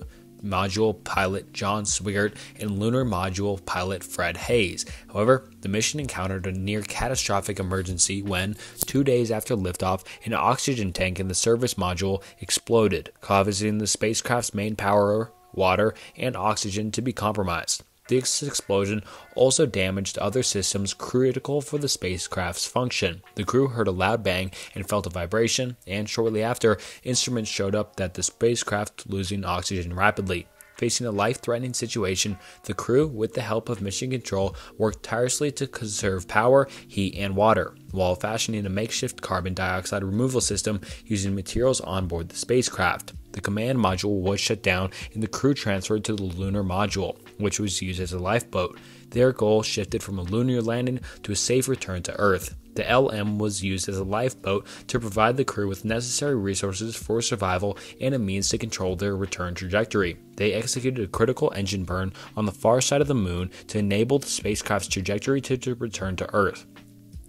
Module pilot John Swigert, and Lunar Module pilot Fred Haise. However, the mission encountered a near catastrophic emergency when, two days after liftoff, an oxygen tank in the service module exploded, causing the spacecraft's main power, water, and oxygen to be compromised. This explosion also damaged other systems critical for the spacecraft's function. The crew heard a loud bang and felt a vibration, and shortly after, instruments showed up that the spacecraft losing oxygen rapidly. Facing a life threatening situation, the crew, with the help of Mission Control, worked tirelessly to conserve power, heat, and water, while fashioning a makeshift carbon dioxide removal system using materials on board the spacecraft. The command module was shut down and the crew transferred to the lunar module which was used as a lifeboat. Their goal shifted from a lunar landing to a safe return to Earth. The LM was used as a lifeboat to provide the crew with necessary resources for survival and a means to control their return trajectory. They executed a critical engine burn on the far side of the moon to enable the spacecraft's trajectory to, return to Earth.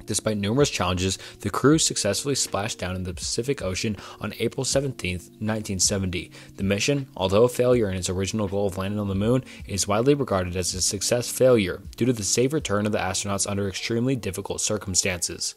Despite numerous challenges, the crew successfully splashed down in the Pacific Ocean on April 17, 1970. The mission, although a failure in its original goal of landing on the moon, is widely regarded as a success failure due to the safe return of the astronauts under extremely difficult circumstances.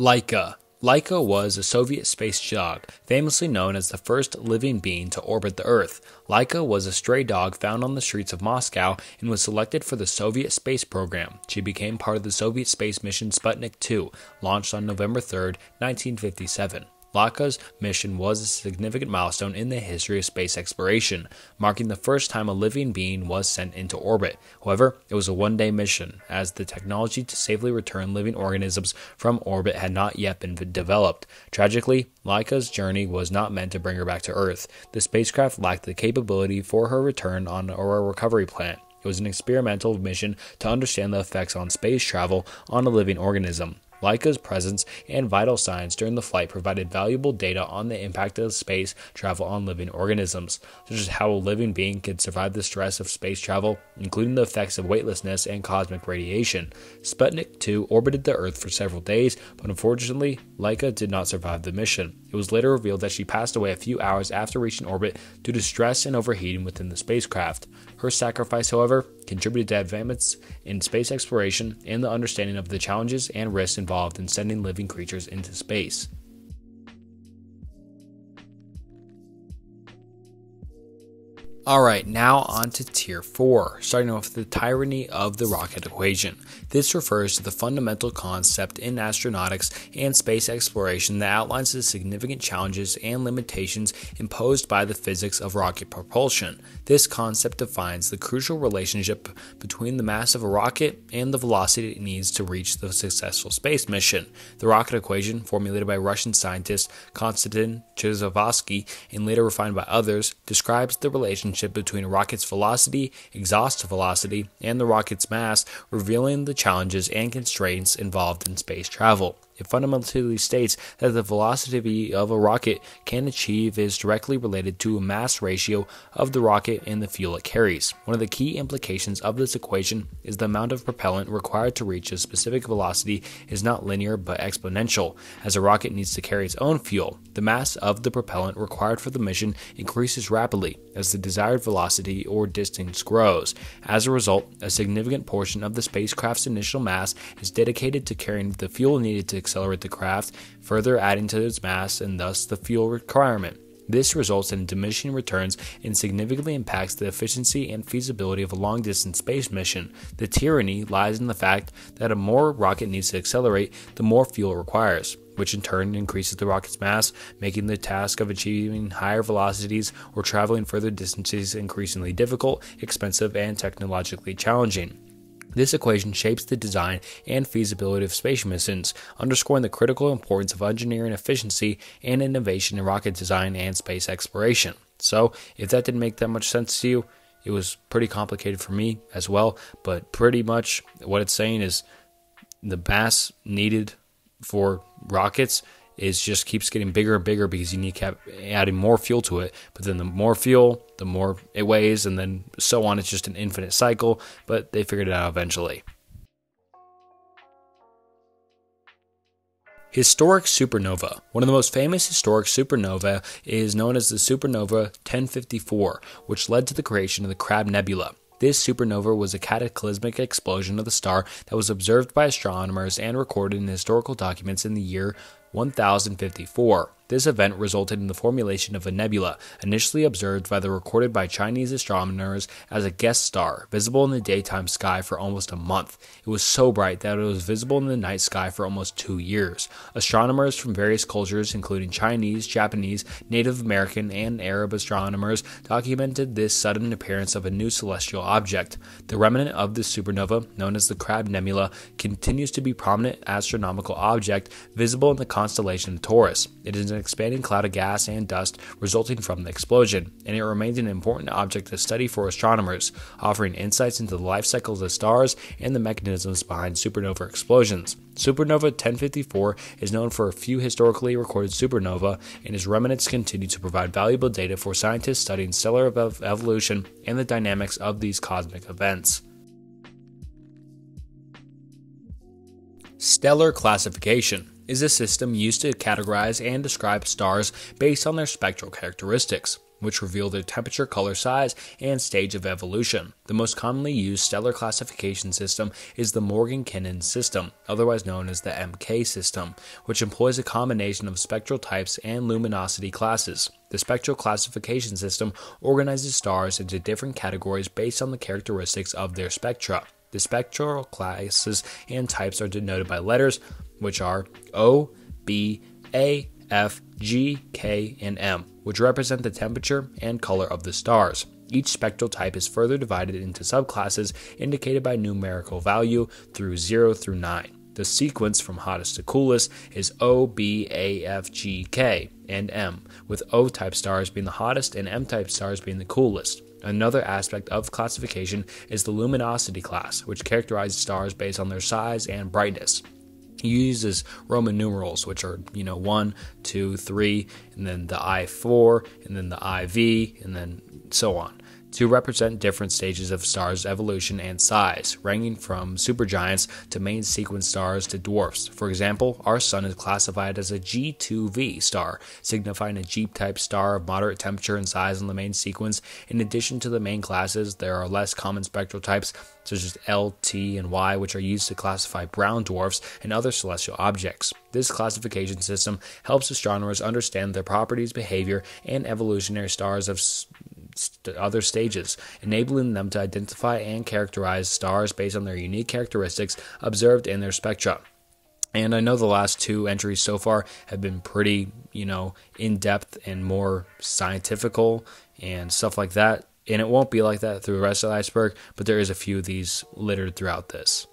Laika Laika was a Soviet space dog, famously known as the first living being to orbit the Earth. Laika was a stray dog found on the streets of Moscow and was selected for the Soviet space program. She became part of the Soviet space mission Sputnik 2, launched on November 3, 1957. Laika's mission was a significant milestone in the history of space exploration, marking the first time a living being was sent into orbit. However, it was a one day mission, as the technology to safely return living organisms from orbit had not yet been developed. Tragically, Laika's journey was not meant to bring her back to Earth. The spacecraft lacked the capability for her return on or a recovery plan. It was an experimental mission to understand the effects on space travel on a living organism. Laika's presence and vital signs during the flight provided valuable data on the impact of space travel on living organisms, such as how a living being could survive the stress of space travel, including the effects of weightlessness and cosmic radiation. Sputnik 2 orbited the Earth for several days, but unfortunately, Laika did not survive the mission. It was later revealed that she passed away a few hours after reaching orbit due to stress and overheating within the spacecraft. Her sacrifice, however, contributed to advancements in space exploration and the understanding of the challenges and risks involved in sending living creatures into space. Alright, now on to Tier 4, starting off with the tyranny of the rocket equation. This refers to the fundamental concept in astronautics and space exploration that outlines the significant challenges and limitations imposed by the physics of rocket propulsion. This concept defines the crucial relationship between the mass of a rocket and the velocity it needs to reach the successful space mission. The rocket equation, formulated by Russian scientist Konstantin Tsiolkovsky and later refined by others, describes the relationship relationship between a rocket's velocity, exhaust velocity, and the rocket's mass, revealing the challenges and constraints involved in space travel. It fundamentally states that the velocity of a rocket can achieve is directly related to a mass ratio of the rocket and the fuel it carries. One of the key implications of this equation is the amount of propellant required to reach a specific velocity is not linear but exponential, as a rocket needs to carry its own fuel. The mass of the propellant required for the mission increases rapidly as the desired velocity or distance grows. As a result, a significant portion of the spacecraft's initial mass is dedicated to carrying the fuel needed to accelerate the craft, further adding to its mass and thus the fuel requirement. This results in diminishing returns and significantly impacts the efficiency and feasibility of a long distance space mission. The tyranny lies in the fact that a more rocket needs to accelerate, the more fuel it requires, which in turn increases the rocket's mass, making the task of achieving higher velocities or traveling further distances increasingly difficult, expensive, and technologically challenging. This equation shapes the design and feasibility of space missions, underscoring the critical importance of engineering efficiency and innovation in rocket design and space exploration. So, if that didn't make that much sense to you, It was pretty complicated for me as well, but pretty much what it's saying is the mass needed for rockets is just keeps getting bigger and bigger because you need to keep adding more fuel to it. But then the more fuel, the more it weighs, and then so on. It's just an infinite cycle, but they figured it out eventually. Historic supernova. One of the most famous historic supernova is known as the supernova 1054, which led to the creation of the Crab Nebula. This supernova was a cataclysmic explosion of the star that was observed by astronomers and recorded in historical documents in the year 1054. This event resulted in the formulation of a nebula, initially observed by the recorded by Chinese astronomers as a guest star, visible in the daytime sky for almost a month. It was so bright that it was visible in the night sky for almost two years. Astronomers from various cultures, including Chinese, Japanese, Native American, and Arab astronomers, documented this sudden appearance of a new celestial object. The remnant of this supernova, known as the Crab Nebula, continues to be prominent astronomical object visible in the constellation Taurus. It is an expanding cloud of gas and dust resulting from the explosion, and it remains an important object to study for astronomers, offering insights into the life cycles of stars and the mechanisms behind supernova explosions. Supernova 1054 is known for a few historically recorded supernova, and its remnants continue to provide valuable data for scientists studying stellar evolution and the dynamics of these cosmic events. Stellar classification is a system used to categorize and describe stars based on their spectral characteristics, which reveal their temperature, color, size, and stage of evolution. The most commonly used stellar classification system is the Morgan-Keenan system, otherwise known as the MK system, which employs a combination of spectral types and luminosity classes. The spectral classification system organizes stars into different categories based on the characteristics of their spectra. The spectral classes and types are denoted by letters, which are O, B, A, F, G, K, and M, which represent the temperature and color of the stars. Each spectral type is further divided into subclasses indicated by numerical value through 0 through 9. The sequence from hottest to coolest is O, B, A, F, G, K, and M, with O type stars being the hottest and M type stars being the coolest. Another aspect of classification is the luminosity class, which characterizes stars based on their size and brightness. He uses Roman numerals, which are, you know, one, two, three, and then the I4, and then the IV, and then so on to represent different stages of stars' evolution and size, ranging from supergiants to main sequence stars to dwarfs. For example, our Sun is classified as a G2V star, signifying a G type star of moderate temperature and size in the main sequence. In addition to the main classes, there are less common spectral types, such as L, T, and Y, which are used to classify brown dwarfs and other celestial objects. This classification system helps astronomers understand the properties, behavior, and evolutionary stars of st- other stages, enabling them to identify and characterize stars based on their unique characteristics observed in their spectra. And I know the last two entries so far have been pretty, you know, in depth and more scientifical and stuff like that. And it won't be like that through the rest of the iceberg, but there is a few of these littered throughout this.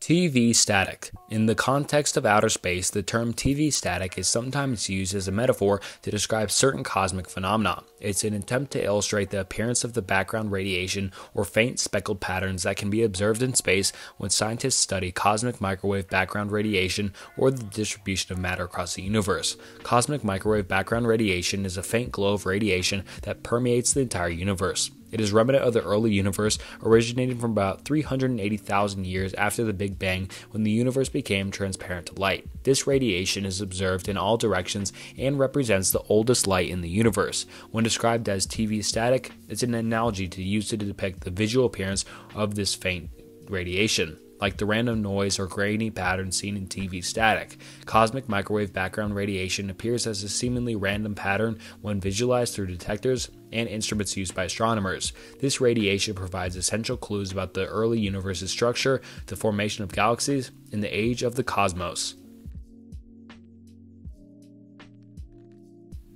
TV static. In the context of outer space, the term TV static is sometimes used as a metaphor to describe certain cosmic phenomena. It's an attempt to illustrate the appearance of the background radiation or faint speckled patterns that can be observed in space when scientists study cosmic microwave background radiation or the distribution of matter across the universe. Cosmic microwave background radiation is a faint glow of radiation that permeates the entire universe. It is remnant of the early universe, originating from about 380,000 years after the Big Bang when the universe became transparent to light. This radiation is observed in all directions and represents the oldest light in the universe. When described as TV static, it's an analogy to use to depict the visual appearance of this faint radiation like the random noise or grainy pattern seen in TV static. Cosmic microwave background radiation appears as a seemingly random pattern when visualized through detectors and instruments used by astronomers. This radiation provides essential clues about the early universe's structure, the formation of galaxies, and the age of the cosmos.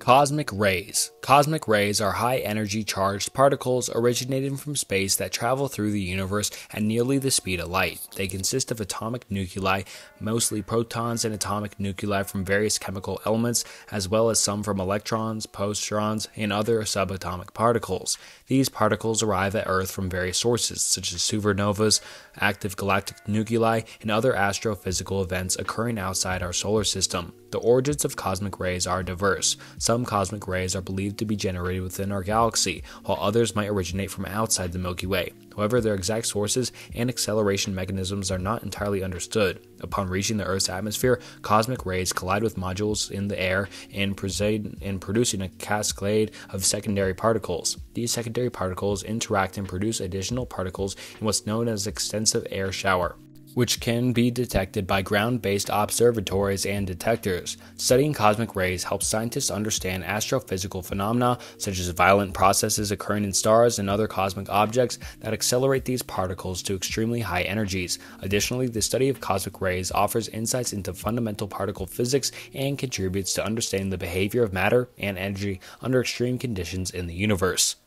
Cosmic rays. Cosmic rays are high energy charged particles originating from space that travel through the universe at nearly the speed of light. They consist of atomic nuclei, mostly protons and atomic nuclei from various chemical elements, as well as some from electrons, positrons, and other subatomic particles. These particles arrive at Earth from various sources, such as supernovas, active galactic nuclei, and other astrophysical events occurring outside our solar system. The origins of cosmic rays are diverse. Some cosmic rays are believed to be generated within our galaxy, while others might originate from outside the Milky Way. However, their exact sources and acceleration mechanisms are not entirely understood. Upon reaching the Earth's atmosphere, cosmic rays collide with molecules in the air and, preside, producing a cascade of secondary particles. These secondary particles interact and produce additional particles in what's known as extensive air shower which can be detected by ground based observatories and detectors. Studying cosmic rays helps scientists understand astrophysical phenomena such as violent processes occurring in stars and other cosmic objects that accelerate these particles to extremely high energies. Additionally, the study of cosmic rays offers insights into fundamental particle physics and contributes to understanding the behavior of matter and energy under extreme conditions in the universe.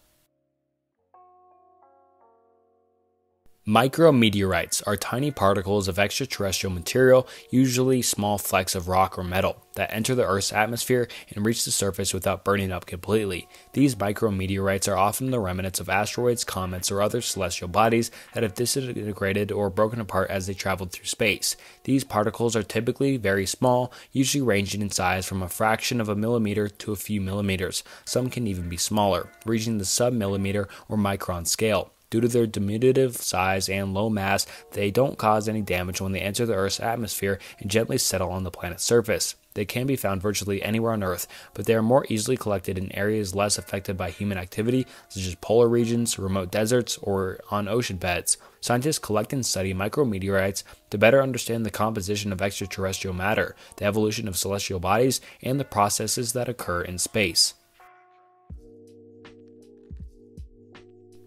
Micrometeorites are tiny particles of extraterrestrial material, usually small flecks of rock or metal, that enter the Earth's atmosphere and reach the surface without burning up completely. These micrometeorites are often the remnants of asteroids, comets, or other celestial bodies that have disintegrated or broken apart as they traveled through space. These particles are typically very small, usually ranging in size from a fraction of a millimeter to a few millimeters. Some can even be smaller, reaching the submillimeter or micron scale. Due to their diminutive size and low mass, they don't cause any damage when they enter the Earth's atmosphere and gently settle on the planet's surface. They can be found virtually anywhere on Earth, but they are more easily collected in areas less affected by human activity, such as polar regions, remote deserts, or on ocean beds. Scientists collect and study micrometeorites to better understand the composition of extraterrestrial matter, the evolution of celestial bodies, and the processes that occur in space.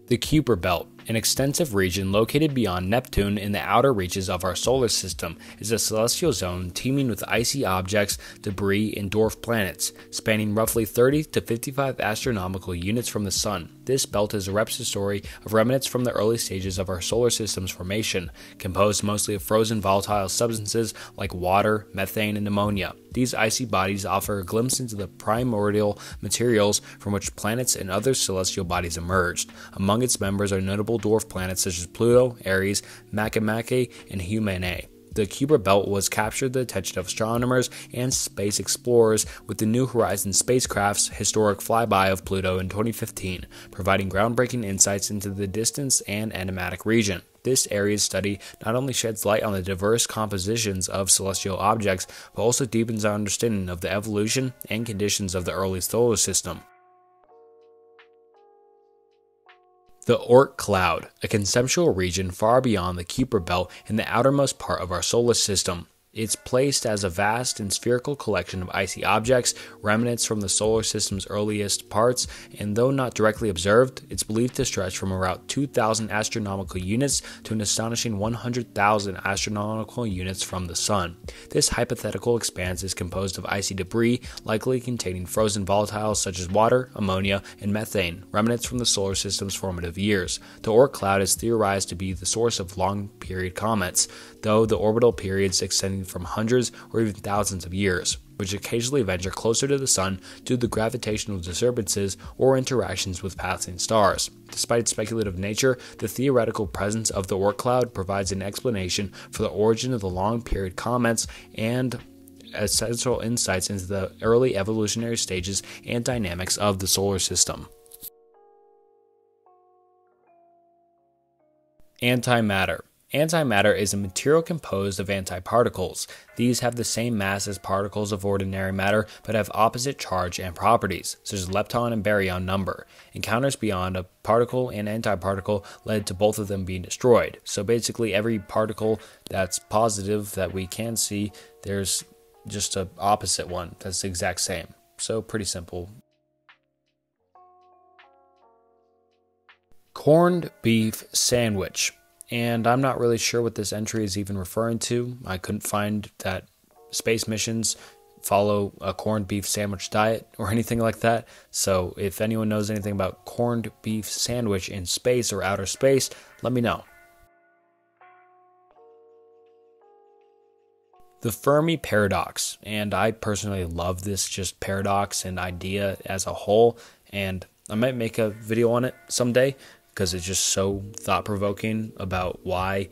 The Kuiper Belt an extensive region located beyond Neptune in the outer reaches of our solar system is a celestial zone teeming with icy objects, debris, and dwarf planets, spanning roughly 30 to 55 astronomical units from the Sun. This belt is a repository of remnants from the early stages of our solar system's formation, composed mostly of frozen volatile substances like water, methane, and ammonia. These icy bodies offer a glimpse into the primordial materials from which planets and other celestial bodies emerged. Among its members are notable dwarf planets such as Pluto, Eris, Makemake, and Haumea. The Kuiper Belt was captured the attention of astronomers and space explorers with the New Horizons spacecraft's historic flyby of Pluto in 2015, providing groundbreaking insights into the distance and enigmatic region. This area's study not only sheds light on the diverse compositions of celestial objects, but also deepens our understanding of the evolution and conditions of the early solar system. The Oort cloud, a conceptual region far beyond the Kuiper belt in the outermost part of our solar system, it's placed as a vast and spherical collection of icy objects, remnants from the solar system's earliest parts, and though not directly observed, it's believed to stretch from around 2,000 astronomical units to an astonishing 100,000 astronomical units from the Sun. This hypothetical expanse is composed of icy debris, likely containing frozen volatiles such as water, ammonia, and methane, remnants from the solar system's formative years. The Oort cloud is theorized to be the source of long period comets, though the orbital periods extending from hundreds or even thousands of years, which occasionally venture closer to the Sun due to gravitational disturbances or interactions with passing stars. Despite its speculative nature, the theoretical presence of the Oort cloud provides an explanation for the origin of the long period comets and essential insights into the early evolutionary stages and dynamics of the solar system. Antimatter Antimatter is a material composed of antiparticles. These have the same mass as particles of ordinary matter, but have opposite charge and properties, such as lepton and baryon number. Encounters beyond a particle and antiparticle led to both of them being destroyed. So basically, every particle that's positive that we can see, there's just a opposite one that's the exact same. So pretty simple. Corned beef sandwich and I'm not really sure what this entry is even referring to. I couldn't find that space missions follow a corned beef sandwich diet or <laughs> anything like that. So, if anyone knows anything about corned beef sandwich in space or outer space, let me know. The Fermi paradox, and I personally love this just paradox and idea as a whole, and I might make a video on it someday because it's just so thought provoking about why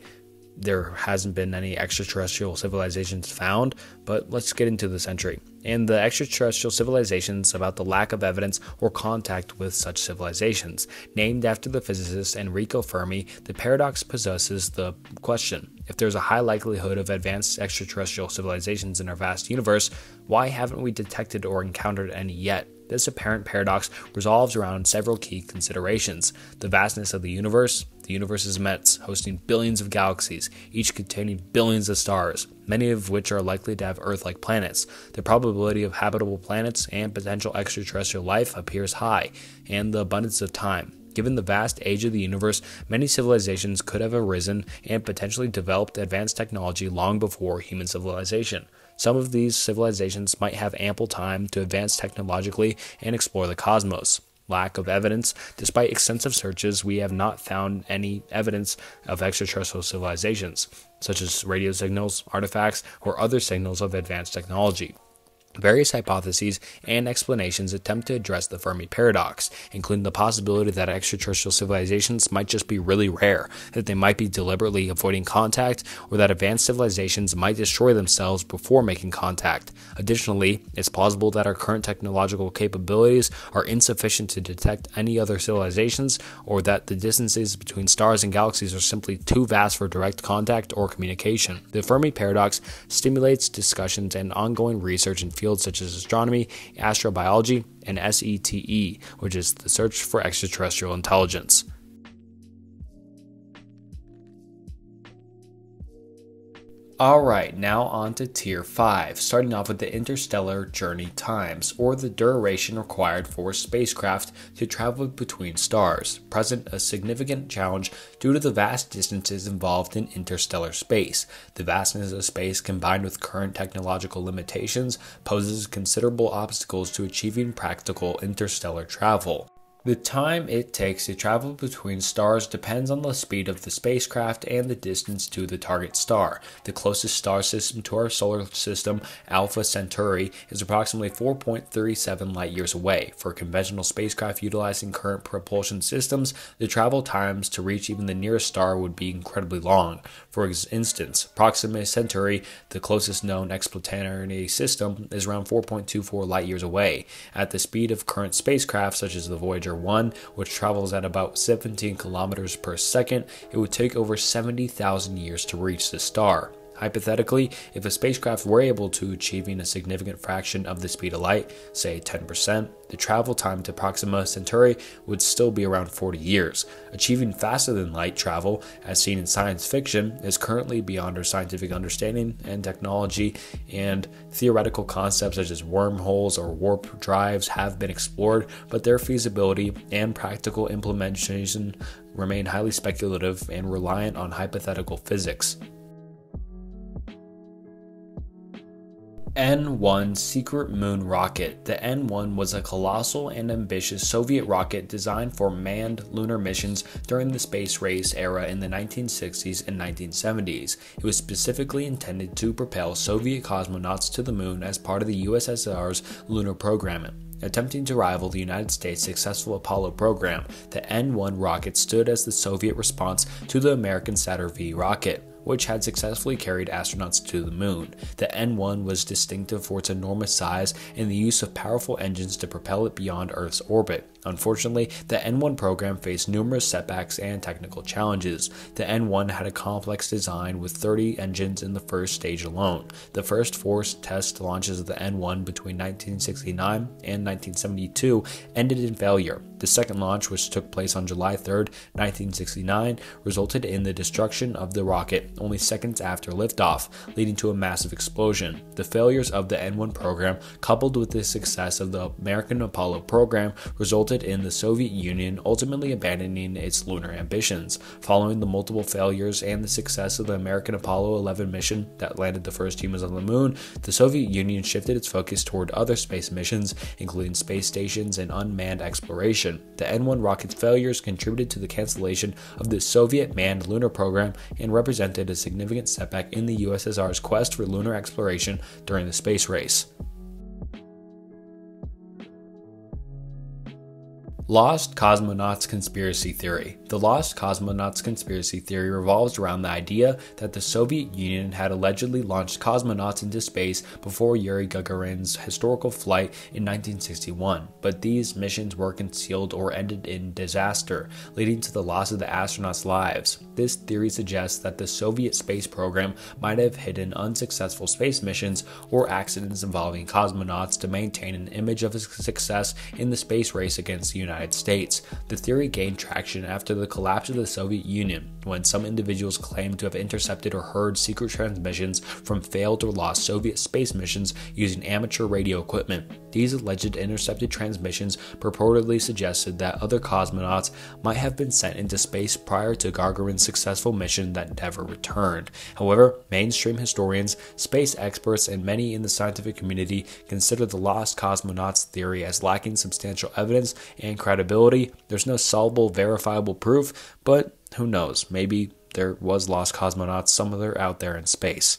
there hasn't been any extraterrestrial civilizations found, but let's get into this entry. And the extraterrestrial civilizations about the lack of evidence or contact with such civilizations. Named after the physicist Enrico Fermi, the paradox possesses the question if there's a high likelihood of advanced extraterrestrial civilizations in our vast universe, why haven't we detected or encountered any yet? This apparent paradox revolves around several key considerations the vastness of the universe, the universe is immense, hosting billions of galaxies, each containing billions of stars, many of which are likely to have Earth like planets. The probability of habitable planets and potential extraterrestrial life appears high, and the abundance of time. Given the vast age of the universe, many civilizations could have arisen and potentially developed advanced technology long before human civilization. Some of these civilizations might have ample time to advance technologically and explore the cosmos. Lack of evidence. Despite extensive searches, we have not found any evidence of extraterrestrial civilizations, such as radio signals, artifacts, or other signals of advanced technology. Various hypotheses and explanations attempt to address the Fermi paradox, including the possibility that extraterrestrial civilizations might just be really rare, that they might be deliberately avoiding contact, or that advanced civilizations might destroy themselves before making contact. Additionally, it's plausible that our current technological capabilities are insufficient to detect any other civilizations, or that the distances between stars and galaxies are simply too vast for direct contact or communication. The Fermi paradox stimulates discussions and ongoing research in fields such as astronomy, astrobiology, and SETI, which is the search for extraterrestrial intelligence. Alright, now on to Tier 5, starting off with the interstellar journey times, or the duration required for spacecraft to travel between stars, present a significant challenge due to the vast distances involved in interstellar space. The vastness of space combined with current technological limitations poses considerable obstacles to achieving practical interstellar travel. The time it takes to travel between stars depends on the speed of the spacecraft and the distance to the target star. The closest star system to our solar system, Alpha Centauri, is approximately 4.37 light years away. For conventional spacecraft utilizing current propulsion systems, the travel times to reach even the nearest star would be incredibly long. For instance, Proxima Centauri, the closest known exoplanetary system, is around 4.24 light years away. At the speed of current spacecraft, such as the Voyager Voyager 1, which travels at about 17 kilometers per second, it would take over 70,000 years to reach the star. Hypothetically, if a spacecraft were able to achieving a significant fraction of the speed of light, say 10%, the travel time to Proxima Centauri would still be around 40 years. Achieving faster than light travel, as seen in science fiction, is currently beyond our scientific understanding and technology, and theoretical concepts such as wormholes or warp drives have been explored, but their feasibility and practical implementation remain highly speculative and reliant on hypothetical physics. N1 secret moon rocket. The N1 was a colossal and ambitious Soviet rocket designed for manned lunar missions during the space race era in the 1960s and 1970s. It was specifically intended to propel Soviet cosmonauts to the moon as part of the USSR's lunar program. Attempting to rival the United States' successful Apollo program, the N 1 rocket stood as the Soviet response to the American Saturn V rocket which had successfully carried astronauts to the moon. The N1 was distinctive for its enormous size and the use of powerful engines to propel it beyond Earth's orbit. Unfortunately, the N1 program faced numerous setbacks and technical challenges. The N1 had a complex design with 30 engines in the first stage alone. The first four test launches of the N1 between 1969 and 1972 ended in failure. The second launch, which took place on July 3, 1969, resulted in the destruction of the rocket only seconds after liftoff, leading to a massive explosion. The failures of the N 1 program, coupled with the success of the American Apollo program, resulted in the Soviet Union ultimately abandoning its lunar ambitions. Following the multiple failures and the success of the American Apollo 11 mission that landed the first humans on the moon, the Soviet Union shifted its focus toward other space missions, including space stations and unmanned exploration. The N 1 rocket's failures contributed to the cancellation of the Soviet manned lunar program and represented a significant setback in the USSR's quest for lunar exploration during the space race. Lost Cosmonauts Conspiracy Theory. The Lost Cosmonauts Conspiracy Theory revolves around the idea that the Soviet Union had allegedly launched cosmonauts into space before Yuri Gagarin's historical flight in 1961, but these missions were concealed or ended in disaster, leading to the loss of the astronauts' lives. This theory suggests that the Soviet space program might have hidden unsuccessful space missions or accidents involving cosmonauts to maintain an image of success in the space race against the United United States. The theory gained traction after the collapse of the Soviet Union, when some individuals claimed to have intercepted or heard secret transmissions from failed or lost Soviet space missions using amateur radio equipment. These alleged intercepted transmissions purportedly suggested that other cosmonauts might have been sent into space prior to Gagarin's successful mission that never returned. However, mainstream historians, space experts, and many in the scientific community consider the lost cosmonauts theory as lacking substantial evidence and credibility. There's no solvable, verifiable proof, but who knows? Maybe there was lost cosmonauts somewhere out there in space.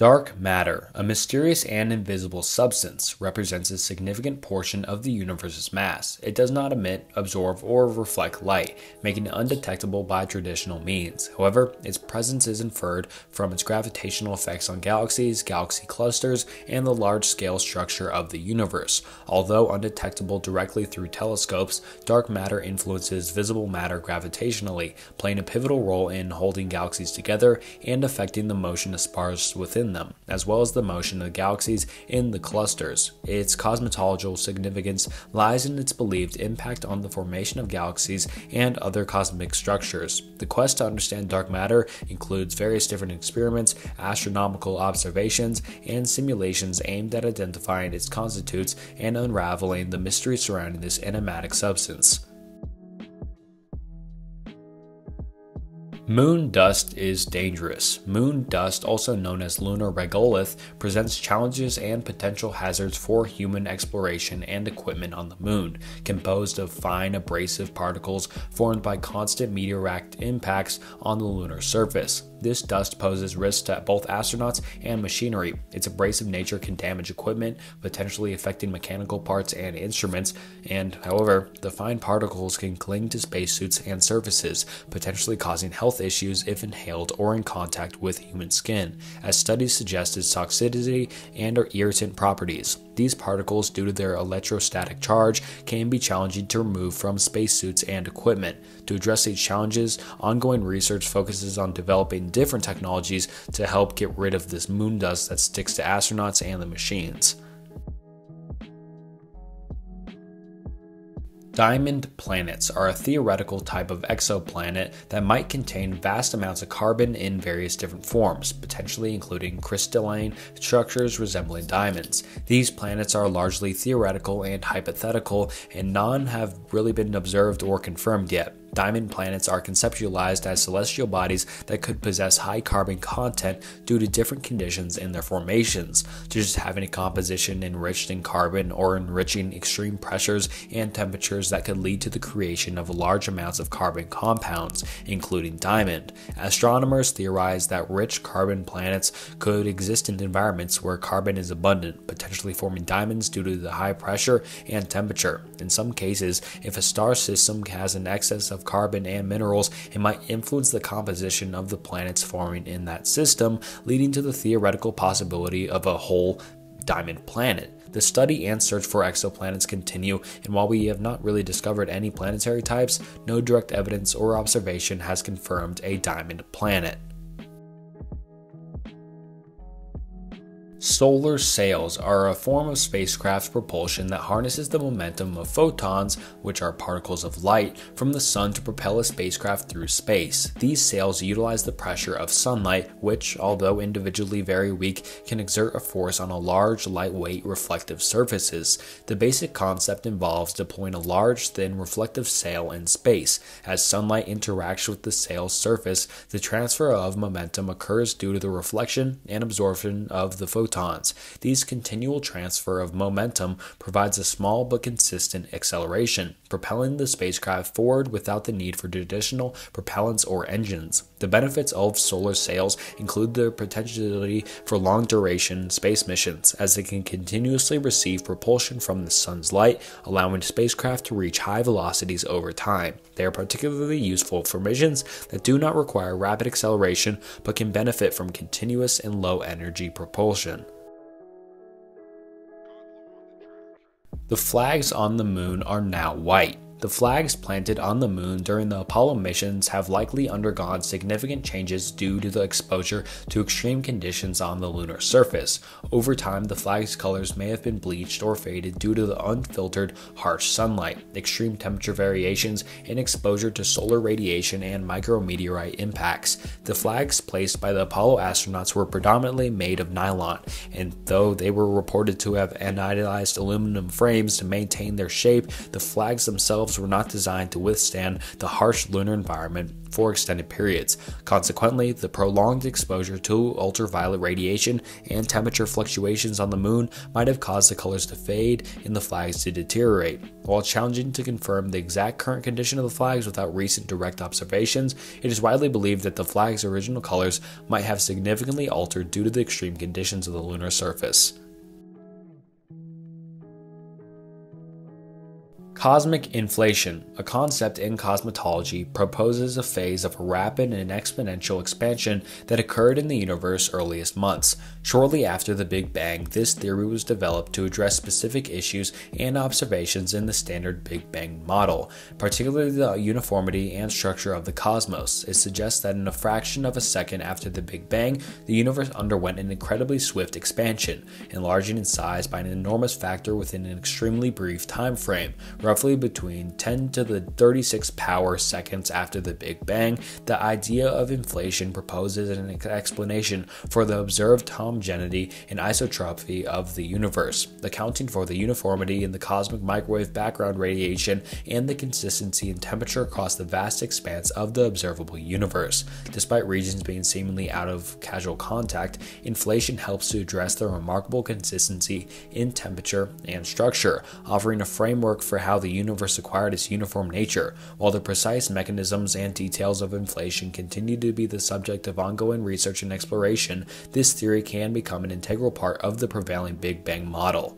Dark matter, a mysterious and invisible substance, represents a significant portion of the universe's mass. It does not emit, absorb, or reflect light, making it undetectable by traditional means. However, its presence is inferred from its gravitational effects on galaxies, galaxy clusters, and the large scale structure of the universe. Although undetectable directly through telescopes, dark matter influences visible matter gravitationally, playing a pivotal role in holding galaxies together and affecting the motion of stars within them, as well as the motion of the galaxies in the clusters. Its cosmological significance lies in its believed impact on the formation of galaxies and other cosmic structures. The quest to understand dark matter includes various different experiments, astronomical observations, and simulations aimed at identifying its constitutes and unraveling the mystery surrounding this enigmatic substance. Moon dust is dangerous. Moon dust, also known as lunar regolith, presents challenges and potential hazards for human exploration and equipment on the moon. Composed of fine abrasive particles formed by constant meteoric impacts on the lunar surface. This dust poses risks to both astronauts and machinery. Its abrasive nature can damage equipment, potentially affecting mechanical parts and instruments, and however, the fine particles can cling to spacesuits and surfaces, potentially causing health issues if inhaled or in contact with human skin, as studies suggest its toxicity and or irritant properties. These particles, due to their electrostatic charge, can be challenging to remove from spacesuits and equipment. To address these challenges, ongoing research focuses on developing different technologies to help get rid of this moon dust that sticks to astronauts and the machines. Diamond planets are a theoretical type of exoplanet that might contain vast amounts of carbon in various different forms, potentially including crystalline structures resembling diamonds. These planets are largely theoretical and hypothetical, and none have really been observed or confirmed yet. Diamond planets are conceptualized as celestial bodies that could possess high carbon content due to different conditions in their formations, such as having a composition enriched in carbon or enriching extreme pressures and temperatures that could lead to the creation of large amounts of carbon compounds, including diamond. Astronomers theorize that rich carbon planets could exist in environments where carbon is abundant, potentially forming diamonds due to the high pressure and temperature. In some cases, if a star system has an excess of of carbon and minerals, it might influence the composition of the planets forming in that system, leading to the theoretical possibility of a whole diamond planet. The study and search for exoplanets continue, and while we have not really discovered any planetary types, no direct evidence or observation has confirmed a diamond planet. Solar sails are a form of spacecraft propulsion that harnesses the momentum of photons, which are particles of light, from the sun to propel a spacecraft through space. These sails utilize the pressure of sunlight, which, although individually very weak, can exert a force on a large, lightweight, reflective surfaces. The basic concept involves deploying a large, thin, reflective sail in space. As sunlight interacts with the sail's surface, the transfer of momentum occurs due to the reflection and absorption of the photons photons. These continual transfer of momentum provides a small but consistent acceleration, propelling the spacecraft forward without the need for traditional propellants or engines. The benefits of solar sails include their potentiality for long duration space missions, as they can continuously receive propulsion from the sun's light, allowing spacecraft to reach high velocities over time. They are particularly useful for missions that do not require rapid acceleration but can benefit from continuous and low energy propulsion. The flags on the moon are now white. The flags planted on the moon during the Apollo missions have likely undergone significant changes due to the exposure to extreme conditions on the lunar surface. Over time, the flag's colors may have been bleached or faded due to the unfiltered, harsh sunlight, extreme temperature variations, and exposure to solar radiation and micrometeorite impacts. The flags placed by the Apollo astronauts were predominantly made of nylon, and though they were reported to have anodized aluminum frames to maintain their shape, the flags themselves were not designed to withstand the harsh lunar environment for extended periods. Consequently, the prolonged exposure to ultraviolet radiation and temperature fluctuations on the moon might have caused the colors to fade and the flags to deteriorate. While challenging to confirm the exact current condition of the flags without recent direct observations, it is widely believed that the flag's original colors might have significantly altered due to the extreme conditions of the lunar surface. Cosmic inflation, a concept in cosmology, proposes a phase of rapid and exponential expansion that occurred in the universe's earliest months. Shortly after the Big Bang, this theory was developed to address specific issues and observations in the standard Big Bang model, particularly the uniformity and structure of the cosmos. It suggests that in a fraction of a second after the Big Bang, the universe underwent an incredibly swift expansion, enlarging in size by an enormous factor within an extremely brief time frame roughly between 10 to the 36 power seconds after the Big Bang, the idea of inflation proposes an explanation for the observed homogeneity and isotropy of the universe, accounting for the uniformity in the cosmic microwave background radiation and the consistency in temperature across the vast expanse of the observable universe. Despite regions being seemingly out of casual contact, inflation helps to address the remarkable consistency in temperature and structure, offering a framework for how the universe acquired its uniform nature, while the precise mechanisms and details of inflation continue to be the subject of ongoing research and exploration, this theory can become an integral part of the prevailing Big Bang model.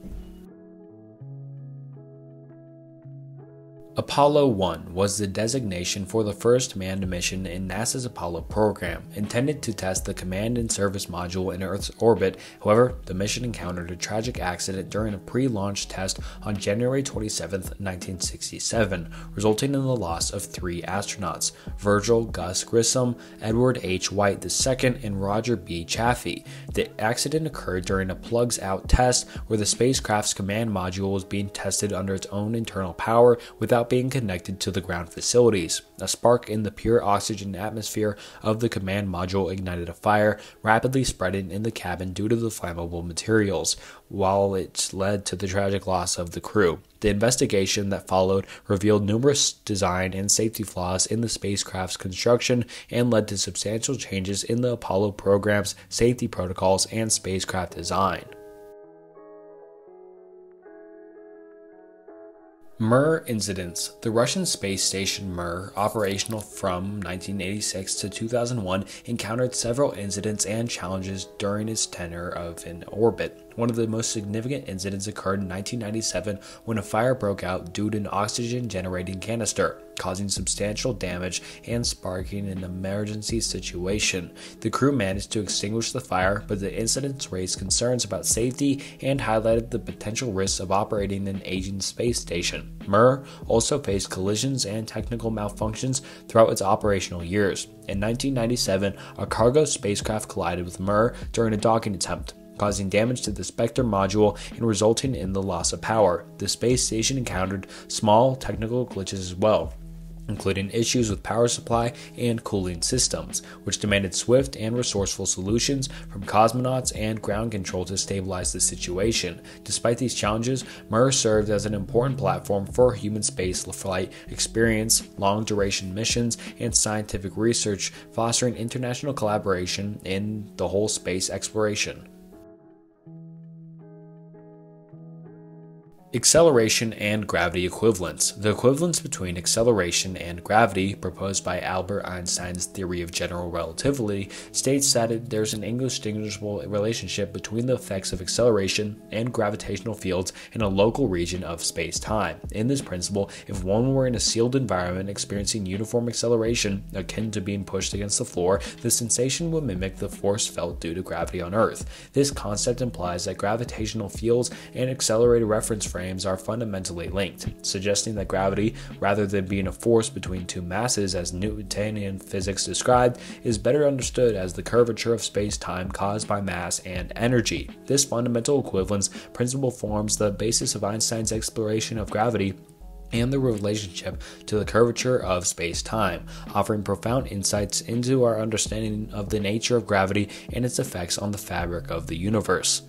Apollo 1 was the designation for the first manned mission in NASA's Apollo program, intended to test the command and service module in Earth's orbit. However, the mission encountered a tragic accident during a pre launch test on January 27, 1967, resulting in the loss of three astronauts Virgil Gus Grissom, Edward H. White II, and Roger B. Chaffee. The accident occurred during a plugs out test where the spacecraft's command module was being tested under its own internal power without without being connected to the ground facilities. A spark in the pure oxygen atmosphere of the command module ignited a fire, rapidly spreading in the cabin due to the flammable materials, while it led to the tragic loss of the crew. The investigation that followed revealed numerous design and safety flaws in the spacecraft's construction and led to substantial changes in the Apollo program's safety protocols and spacecraft design. Mir incidents. The Russian space station Mir, operational from 1986 to 2001, encountered several incidents and challenges during its tenure of in orbit. One of the most significant incidents occurred in 1997 when a fire broke out due to an oxygen generating canister, causing substantial damage and sparking an emergency situation. The crew managed to extinguish the fire, but the incident raised concerns about safety and highlighted the potential risks of operating an aging space station. Mir also faced collisions and technical malfunctions throughout its operational years. In 1997, a cargo spacecraft collided with Mir during a docking attempt. causing damage to the Spektr module and resulting in the loss of power. The space station encountered small technical glitches as well including issues with power supply and cooling systems, which demanded swift and resourceful solutions from cosmonauts and ground control to stabilize the situation. Despite these challenges, Mir served as an important platform for human space flight experience, long duration missions, and scientific research, fostering international collaboration in the whole space exploration. Acceleration and gravity equivalence. The equivalence between acceleration and gravity, proposed by Albert Einstein's theory of general relativity, states that there's an indistinguishable relationship between the effects of acceleration and gravitational fields in a local region of space time. In this principle, if one were in a sealed environment experiencing uniform acceleration, akin to being pushed against the floor, the sensation would mimic the force felt due to gravity on Earth. This concept implies that gravitational fields and accelerated reference frames frames are fundamentally linked, suggesting that gravity, rather than being a force between two masses as Newtonian physics described, is better understood as the curvature of space time caused by mass and energy. This fundamental equivalence principle forms the basis of Einstein's exploration of gravity and the relationship to the curvature of space time, offering profound insights into our understanding of the nature of gravity and its effects on the fabric of the universe.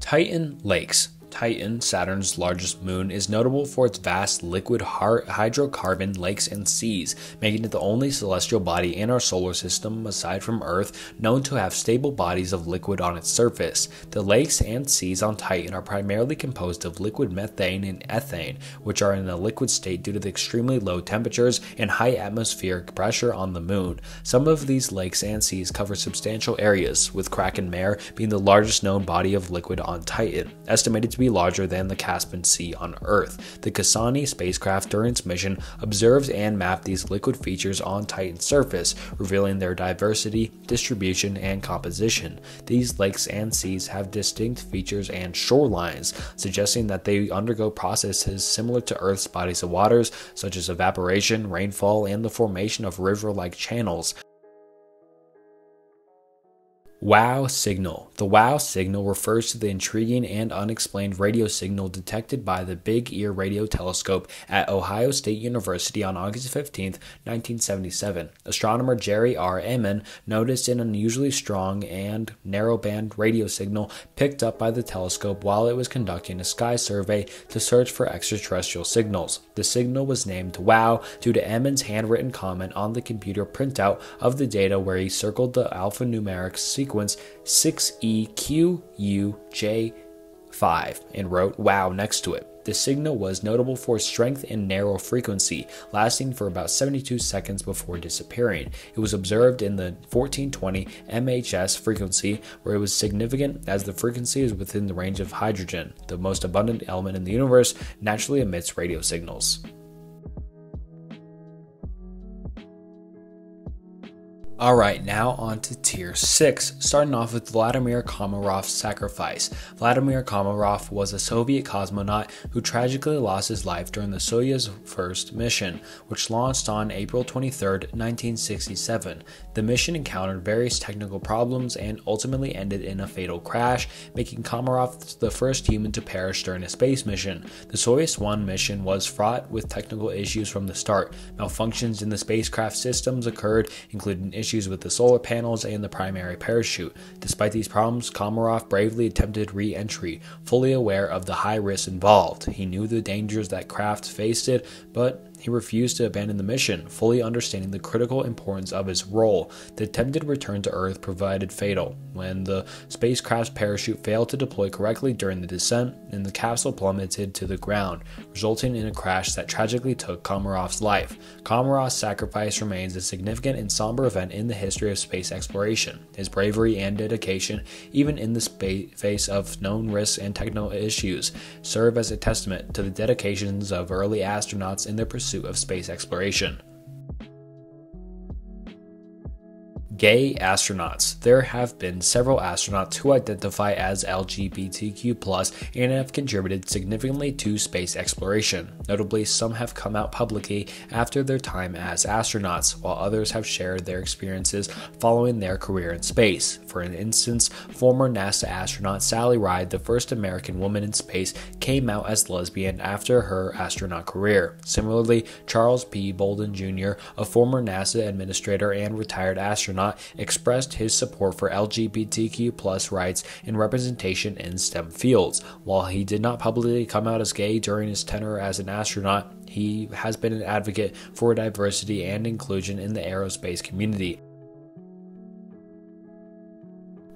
Titan Lakes Titan, Saturn's largest moon, is notable for its vast liquid hydrocarbon lakes and seas, making it the only celestial body in our solar system, aside from Earth, known to have stable bodies of liquid on its surface. The lakes and seas on Titan are primarily composed of liquid methane and ethane, which are in a liquid state due to the extremely low temperatures and high atmospheric pressure on the moon. Some of these lakes and seas cover substantial areas, with Kraken Mare being the largest known body of liquid on Titan, estimated to be be larger than the Caspian Sea on Earth. The Cassini spacecraft during its mission observed and mapped these liquid features on Titan's surface, revealing their diversity, distribution, and composition. These lakes and seas have distinct features and shorelines, suggesting that they undergo processes similar to Earth's bodies of waters, such as evaporation, rainfall, and the formation of river like channels. WOW signal. The WOW signal refers to the intriguing and unexplained radio signal detected by the Big Ear Radio Telescope at Ohio State University on August 15, 1977. Astronomer Jerry R. Ehman noticed an unusually strong and narrowband radio signal picked up by the telescope while it was conducting a sky survey to search for extraterrestrial signals. The signal was named WOW due to Ehman's handwritten comment on the computer printout of the data where he circled the alphanumeric sequence sequence 6EQUJ5 and wrote wow next to it. The signal was notable for strength and narrow frequency, lasting for about 72 seconds before disappearing. It was observed in the 1420 MHz frequency, where it was significant as the frequency is within the range of hydrogen, the most abundant element in the universe, naturally emits radio signals. Alright, now on to tier 6, starting off with Vladimir Komarov's sacrifice. Vladimir Komarov was a Soviet cosmonaut who tragically lost his life during the Soyuz first mission, which launched on April 23, 1967. The mission encountered various technical problems and ultimately ended in a fatal crash, making Komarov the first human to perish during a space mission. The Soyuz 1 mission was fraught with technical issues from the start. Malfunctions in the spacecraft systems occurred, including issues with the solar panels and the primary parachute. Despite these problems, Komarov bravely attempted re entry, fully aware of the high risks involved. He knew the dangers that craft faced it, but he refused to abandon the mission, fully understanding the critical importance of his role. The attempted return to Earth provided fatal when the spacecraft's parachute failed to deploy correctly during the descent and the capsule plummeted to the ground, resulting in a crash that tragically took Komarov's life. Komarov's sacrifice remains a significant and somber event in the history of space exploration. His bravery and dedication, even in the face of known risks and technical issues, serve as a testament to the dedications of early astronauts in their pursuit of space exploration. Gay astronauts. There have been several astronauts who identify as LGBTQ and have contributed significantly to space exploration. Notably, some have come out publicly after their time as astronauts, while others have shared their experiences following their career in space. For an instance, former NASA astronaut Sally Ride, the first American woman in space, came out as lesbian after her astronaut career. Similarly, Charles P. Bolden Jr., a former NASA administrator and retired astronaut, expressed his support for LGBTQ rights and representation in STEM fields. While he did not publicly come out as gay during his tenure as an astronaut, he has been an advocate for diversity and inclusion in the aerospace community.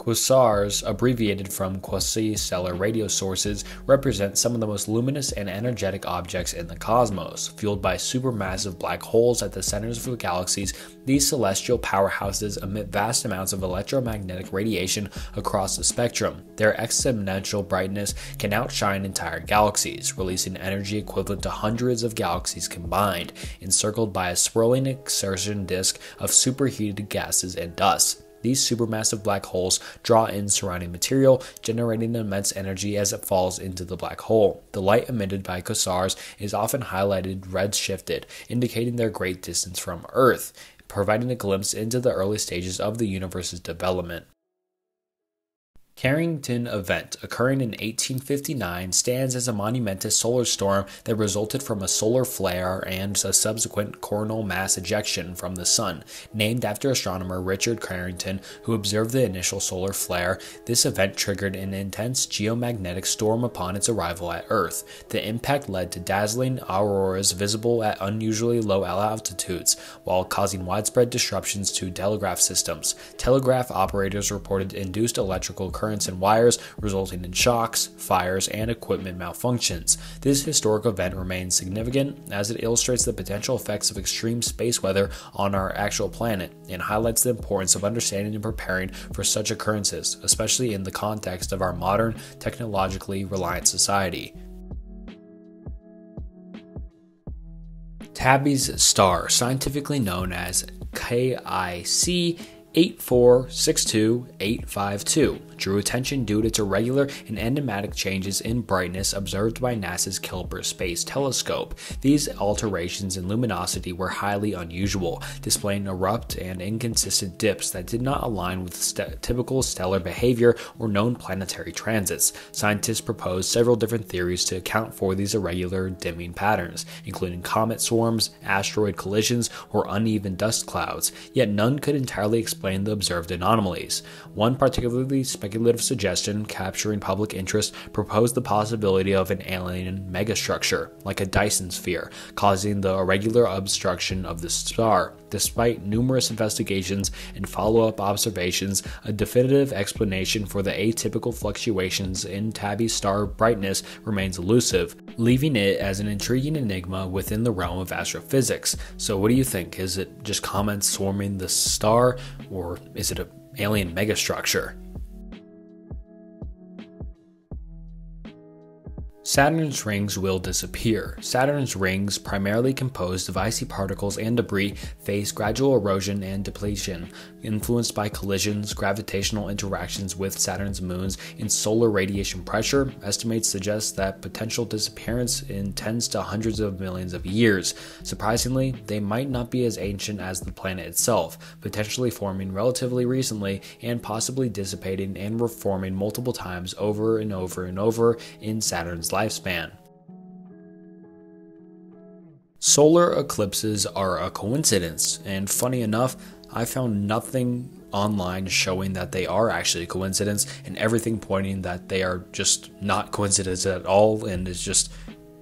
Quasars, abbreviated from quasi-stellar radio sources, represent some of the most luminous and energetic objects in the cosmos. Fueled by supermassive black holes at the centers of the galaxies, these celestial powerhouses emit vast amounts of electromagnetic radiation across the spectrum. Their exponential brightness can outshine entire galaxies, releasing energy equivalent to hundreds of galaxies combined, encircled by a swirling accretion disk of superheated gases and dust. These supermassive black holes draw in surrounding material, generating immense energy as it falls into the black hole. The light emitted by quasars is often highlighted red shifted, indicating their great distance from Earth, providing a glimpse into the early stages of the universe's development. Carrington event, occurring in 1859, stands as a monumentous solar storm that resulted from a solar flare and a subsequent coronal mass ejection from the Sun. Named after astronomer Richard Carrington, who observed the initial solar flare, this event triggered an intense geomagnetic storm upon its arrival at Earth. The impact led to dazzling auroras visible at unusually low altitudes, while causing widespread disruptions to telegraph systems. Telegraph operators reported induced electrical current currents and wires, resulting in shocks, fires, and equipment malfunctions. This historic event remains significant as it illustrates the potential effects of extreme space weather on our actual planet and highlights the importance of understanding and preparing for such occurrences, especially in the context of our modern, technologically reliant society. Tabby's star, scientifically known as KIC 8462852 drew attention due to its irregular and enigmatic changes in brightness observed by NASA's Kepler Space Telescope. These alterations in luminosity were highly unusual, displaying abrupt and inconsistent dips that did not align with st- typical stellar behavior or known planetary transits. Scientists proposed several different theories to account for these irregular dimming patterns, including comet swarms, asteroid collisions, or uneven dust clouds, yet none could entirely explain explain the observed anomalies. One particularly speculative suggestion capturing public interest proposed the possibility of an alien megastructure, like a Dyson sphere, causing the irregular obstruction of the star. Despite numerous investigations and follow up observations, a definitive explanation for the atypical fluctuations in Tabby's star brightness remains elusive, leaving it as an intriguing enigma within the realm of astrophysics. So, what do you think? Is it just comets swarming the star, or is it an alien megastructure? Saturn's rings will disappear. Saturn's rings, primarily composed of icy particles and debris, face gradual erosion and depletion, influenced by collisions, gravitational interactions with Saturn's moons, and solar radiation pressure. Estimates suggest that potential disappearance in tens to hundreds of millions of years. Surprisingly, they might not be as ancient as the planet itself, potentially forming relatively recently and possibly dissipating and reforming multiple times over and over and over in Saturn's lifespan. Solar eclipses are a coincidence, and funny enough, I found nothing online showing that they are actually a coincidence, and everything pointing that they are just not coincidence at all, and is just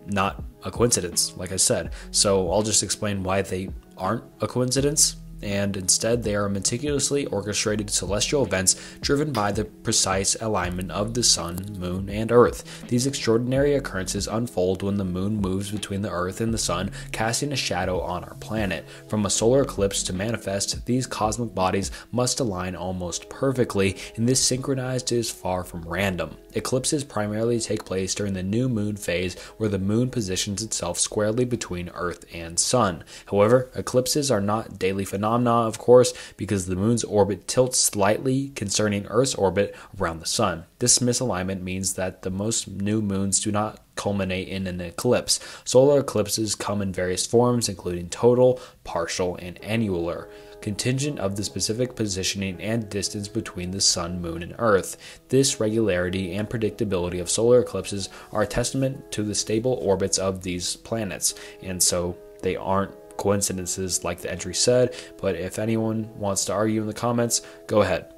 not a coincidence, like I said. So I'll just explain why they aren't a coincidence and instead they are meticulously orchestrated celestial events driven by the precise alignment of the sun, moon, and earth. These extraordinary occurrences unfold when the moon moves between the earth and the sun, casting a shadow on our planet. From a solar eclipse to manifest, these cosmic bodies must align almost perfectly, and this synchronized is far from random. Eclipses primarily take place during the new moon phase where the moon positions itself squarely between earth and sun. However, eclipses are not daily phenomena of course, because the moon's orbit tilts slightly concerning Earth's orbit around the sun. This misalignment means that the most new moons do not culminate in an eclipse. Solar eclipses come in various forms, including total, partial, and annular contingent of the specific positioning and distance between the Sun, Moon, and Earth. This regularity and predictability of solar eclipses are a testament to the stable orbits of these planets, and so they aren't coincidences like the entry said. But if anyone wants to argue in the comments, go ahead.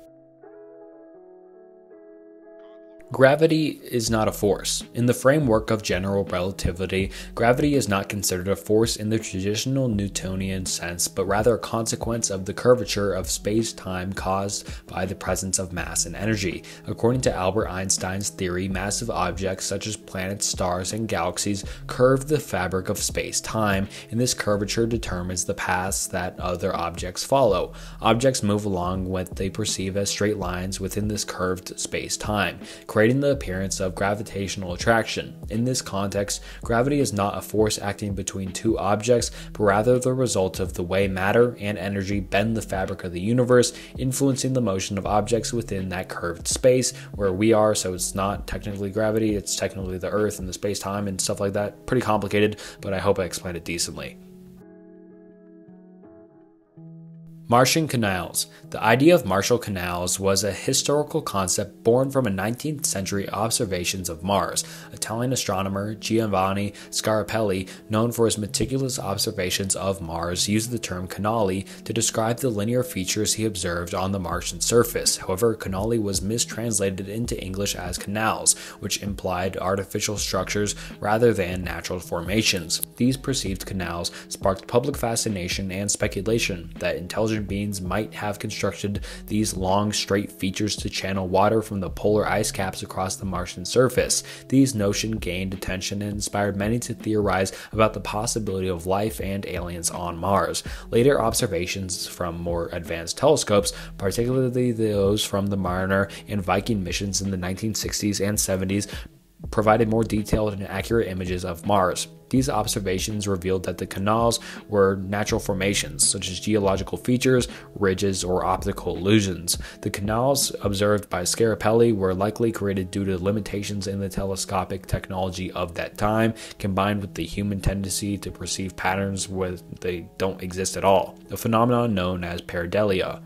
Gravity is not a force. In the framework of general relativity, gravity is not considered a force in the traditional Newtonian sense, but rather a consequence of the curvature of space time caused by the presence of mass and energy. According to Albert Einstein's theory, massive objects such as planets, stars, and galaxies curve the fabric of space time, and this curvature determines the paths that other objects follow. Objects move along what they perceive as straight lines within this curved space time creating the appearance of gravitational attraction. In this context, gravity is not a force acting between two objects, but rather the result of the way matter and energy bend the fabric of the universe, influencing the motion of objects within that curved space where we are. So it's not technically gravity, it's technically the Earth and the space time and stuff like that. Pretty complicated, but I hope I explained it decently. Martian canals. The idea of Martian canals was a historical concept born from a 19th century observations of Mars. Italian astronomer Giovanni Schiaparelli, known for his meticulous observations of Mars, used the term canali to describe the linear features he observed on the Martian surface. However, canali was mistranslated into English as canals, which implied artificial structures rather than natural formations. These perceived canals sparked public fascination and speculation that intelligent beings might have constructed these long, straight features to channel water from the polar ice caps across the Martian surface. These notions gained attention and inspired many to theorize about the possibility of life and aliens on Mars. Later observations from more advanced telescopes, particularly those from the Mariner and Viking missions in the 1960s and 70s, provided more detailed and accurate images of Mars. These observations revealed that the canals were natural formations, such as geological features, ridges, or optical illusions. The canals observed by Schiaparelli were likely created due to limitations in the telescopic technology of that time, combined with the human tendency to perceive patterns where they don't exist at all, a phenomenon known as pareidolia.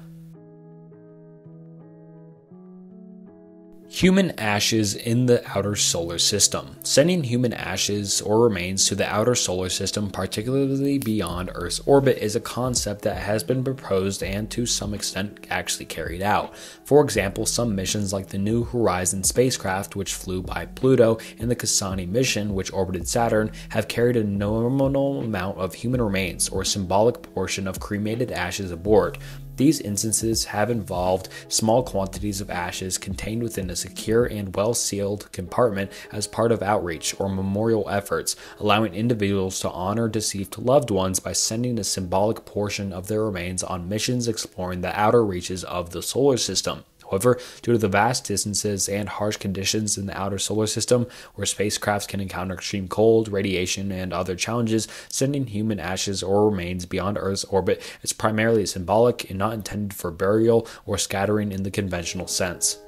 Human ashes in the outer solar system. Sending human ashes or remains to the outer solar system, particularly beyond Earth's orbit, is a concept that has been proposed and to some extent actually carried out. For example, some missions like the New Horizons spacecraft, which flew by Pluto, and the Cassini mission, which orbited Saturn, have carried a nominal amount of human remains or symbolic portion of cremated ashes aboard. These instances have involved small quantities of ashes contained within a secure and well sealed compartment as part of outreach or memorial efforts, allowing individuals to honor deceased loved ones by sending a symbolic portion of their remains on missions exploring the outer reaches of the solar system. However, due to the vast distances and harsh conditions in the outer solar system, where spacecrafts can encounter extreme cold, radiation, and other challenges, sending human ashes or remains beyond Earth's orbit is primarily symbolic and not intended for burial or scattering in the conventional sense.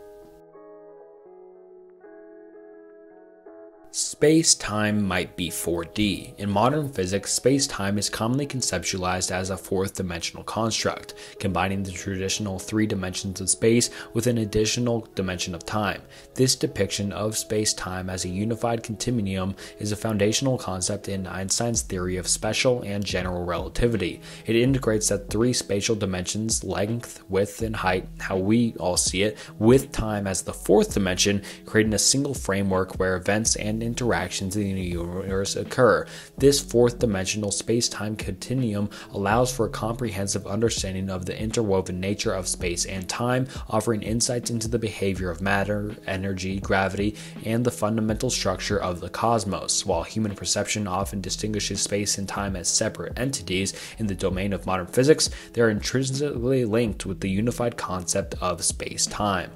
Space time might be 4D. In modern physics, space time is commonly conceptualized as a fourth dimensional construct, combining the traditional three dimensions of space with an additional dimension of time. This depiction of space time as a unified continuum is a foundational concept in Einstein's theory of special and general relativity. It integrates that three spatial dimensions length, width, and height, how we all see it, with time as the fourth dimension, creating a single framework where events and interactions in the universe occur. This fourth dimensional space time continuum allows for a comprehensive understanding of the interwoven nature of space and time, offering insights into the behavior of matter, energy, gravity, and the fundamental structure of the cosmos. While human perception often distinguishes space and time as separate entities in the domain of modern physics, they are intrinsically linked with the unified concept of space time.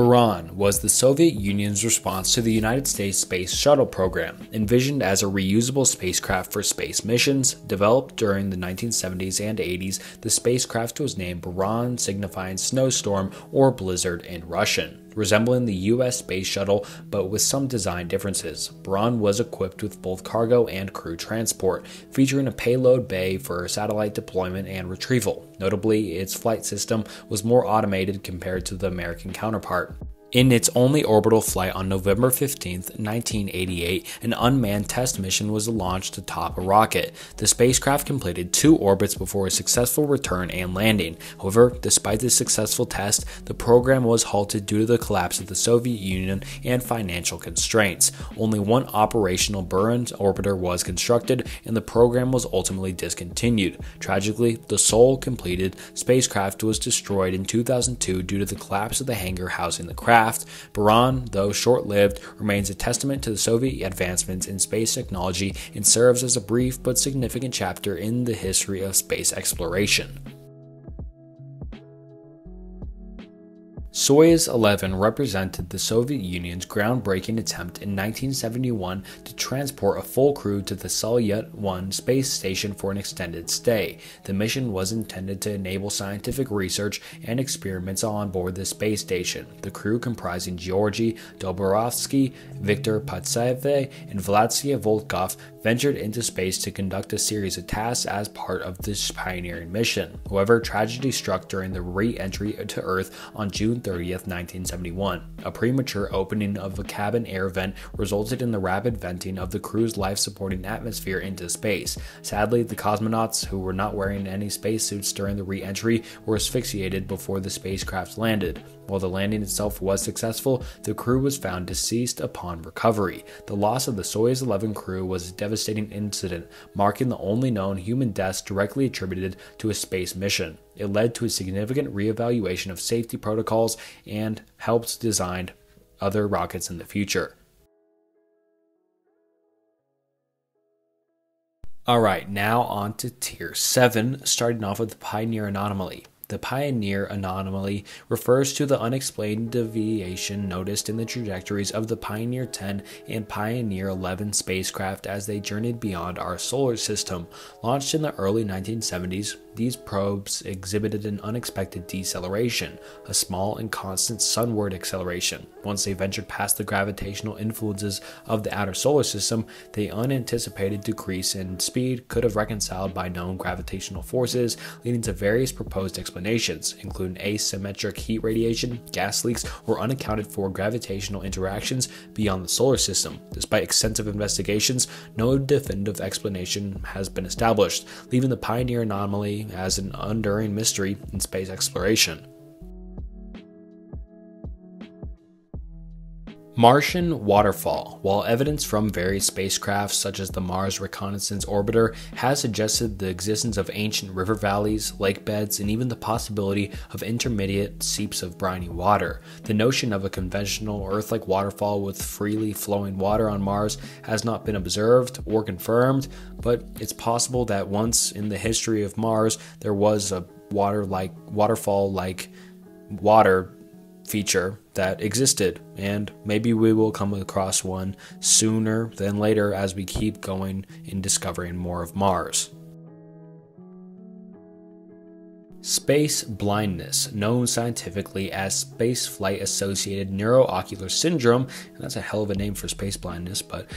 Buran was the Soviet Union's response to the United States Space Shuttle program, envisioned as a reusable spacecraft for space missions. Developed during the 1970s and 80s, the spacecraft was named Buran, signifying snowstorm or blizzard in Russian resembling the US Space Shuttle but with some design differences. Buran was equipped with both cargo and crew transport, featuring a payload bay for satellite deployment and retrieval. Notably, its flight system was more automated compared to the American counterpart. In its only orbital flight on November 15, 1988, an unmanned test mission was launched atop a rocket. The spacecraft completed two orbits before a successful return and landing. However, despite the successful test, the program was halted due to the collapse of the Soviet Union and financial constraints. Only one operational Buran orbiter was constructed, and the program was ultimately discontinued. Tragically, the sole completed spacecraft was destroyed in 2002 due to the collapse of the hangar housing the craft craft, Buran, though short lived, remains a testament to the Soviet advancements in space technology and serves as a brief but significant chapter in the history of space exploration. Soyuz 11 represented the Soviet Union's groundbreaking attempt in 1971 to transport a full crew to the Salyut 1 space station for an extended stay. The mission was intended to enable scientific research and experiments on board the space station. The crew, comprising Georgy Dobrovolsky, Viktor Patsayev, and Vladislav Volkov, ventured into space to conduct a series of tasks as part of this pioneering mission. However, tragedy struck during the re entry to Earth on June 30th, 1971. A premature opening of a cabin air vent resulted in the rapid venting of the crew's life supporting atmosphere into space. Sadly, the cosmonauts, who were not wearing any spacesuits during the re entry, were asphyxiated before the spacecraft landed. While the landing itself was successful, the crew was found deceased upon recovery. The loss of the Soyuz 11 crew was a devastating incident, marking the only known human deaths directly attributed to a space mission. It led to a significant reevaluation of safety protocols and helped design other rockets in the future. Alright, now on to Tier 7, starting off with the Pioneer Anomaly. The Pioneer anomaly refers to the unexplained deviation noticed in the trajectories of the Pioneer 10 and Pioneer 11 spacecraft as they journeyed beyond our solar system. Launched in the early 1970s, these probes exhibited an unexpected deceleration, a small and constant sunward acceleration. Once they ventured past the gravitational influences of the outer solar system, the unanticipated decrease in speed could have reconciled by known gravitational forces, leading to various proposed explanations, including asymmetric heat radiation, gas leaks, or unaccounted for gravitational interactions beyond the solar system. Despite extensive investigations, no definitive explanation has been established, leaving the Pioneer anomaly as an enduring mystery in space exploration. Martian waterfall. While evidence from various spacecraft, such as the Mars Reconnaissance Orbiter, has suggested the existence of ancient river valleys, lake beds, and even the possibility of intermediate seeps of briny water, the notion of a conventional Earth like waterfall with freely flowing water on Mars has not been observed or confirmed, but it's possible that once in the history of Mars there was a water like waterfall like water feature that existed, and maybe we will come across one sooner than later as we keep going in discovering more of Mars. Space blindness, known scientifically as spaceflight associated neuroocular syndrome, and that's a hell of a name for space blindness, but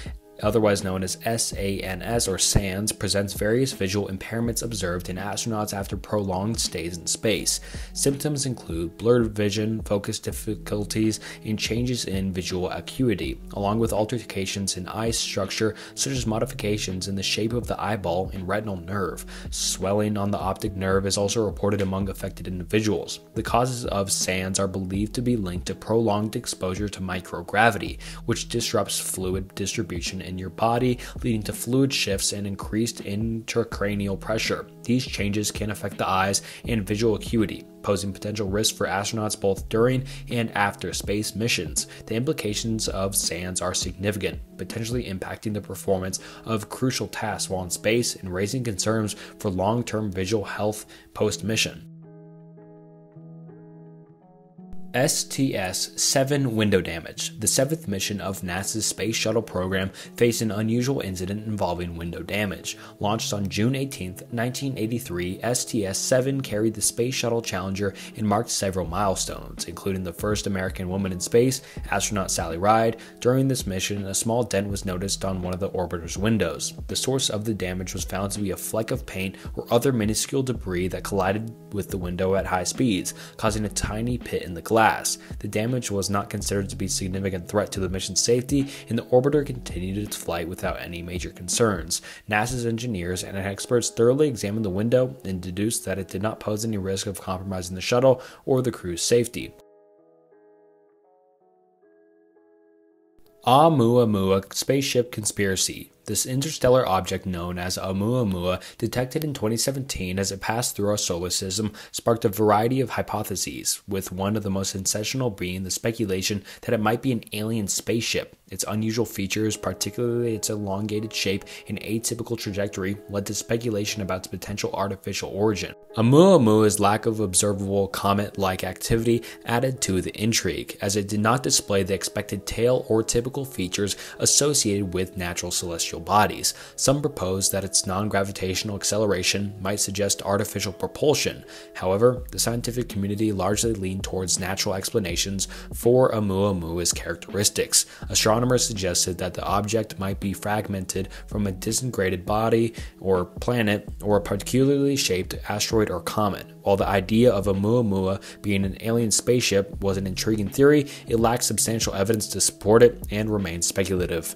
otherwise known as SANS or SANS, presents various visual impairments observed in astronauts after prolonged stays in space. Symptoms include blurred vision, focus difficulties, and changes in visual acuity, along with alterations in eye structure, such as modifications in the shape of the eyeball and retinal nerve. Swelling on the optic nerve is also reported among affected individuals. The causes of SANS are believed to be linked to prolonged exposure to microgravity, which disrupts fluid distribution in your body, leading to fluid shifts and increased intracranial pressure. These changes can affect the eyes and visual acuity, posing potential risks for astronauts both during and after space missions. The implications of SANS are significant, potentially impacting the performance of crucial tasks while in space and raising concerns for long term visual health post mission. STS 7 window damage. The seventh mission of NASA's Space Shuttle program faced an unusual incident involving window damage. Launched on June 18, 1983, STS 7 carried the Space Shuttle Challenger and marked several milestones, including the first American woman in space, astronaut Sally Ride. During this mission, a small dent was noticed on one of the orbiter's windows. The source of the damage was found to be a fleck of paint or other minuscule debris that collided with the window at high speeds, causing a tiny pit in the glass glass. The damage was not considered to be a significant threat to the mission's safety, and the orbiter continued its flight without any major concerns. NASA's engineers and experts thoroughly examined the window and deduced that it did not pose any risk of compromising the shuttle or the crew's safety. Ah Oumuamua Spaceship Conspiracy this interstellar object known as Oumuamua, detected in 2017 as it passed through our solar system, sparked a variety of hypotheses, with one of the most sensational being the speculation that it might be an alien spaceship. Its unusual features, particularly its elongated shape and atypical trajectory, led to speculation about its potential artificial origin. Oumuamua's lack of observable comet-like activity added to the intrigue, as it did not display the expected tail or typical features associated with natural celestial celestial bodies. Some propose that its non gravitational acceleration might suggest artificial propulsion. However, the scientific community largely leaned towards natural explanations for Oumuamua's characteristics. Astronomers suggested that the object might be fragmented from a disintegrated body or planet or a particularly shaped asteroid or comet. While the idea of Oumuamua being an alien spaceship was an intriguing theory, it lacks substantial evidence to support it and remains speculative.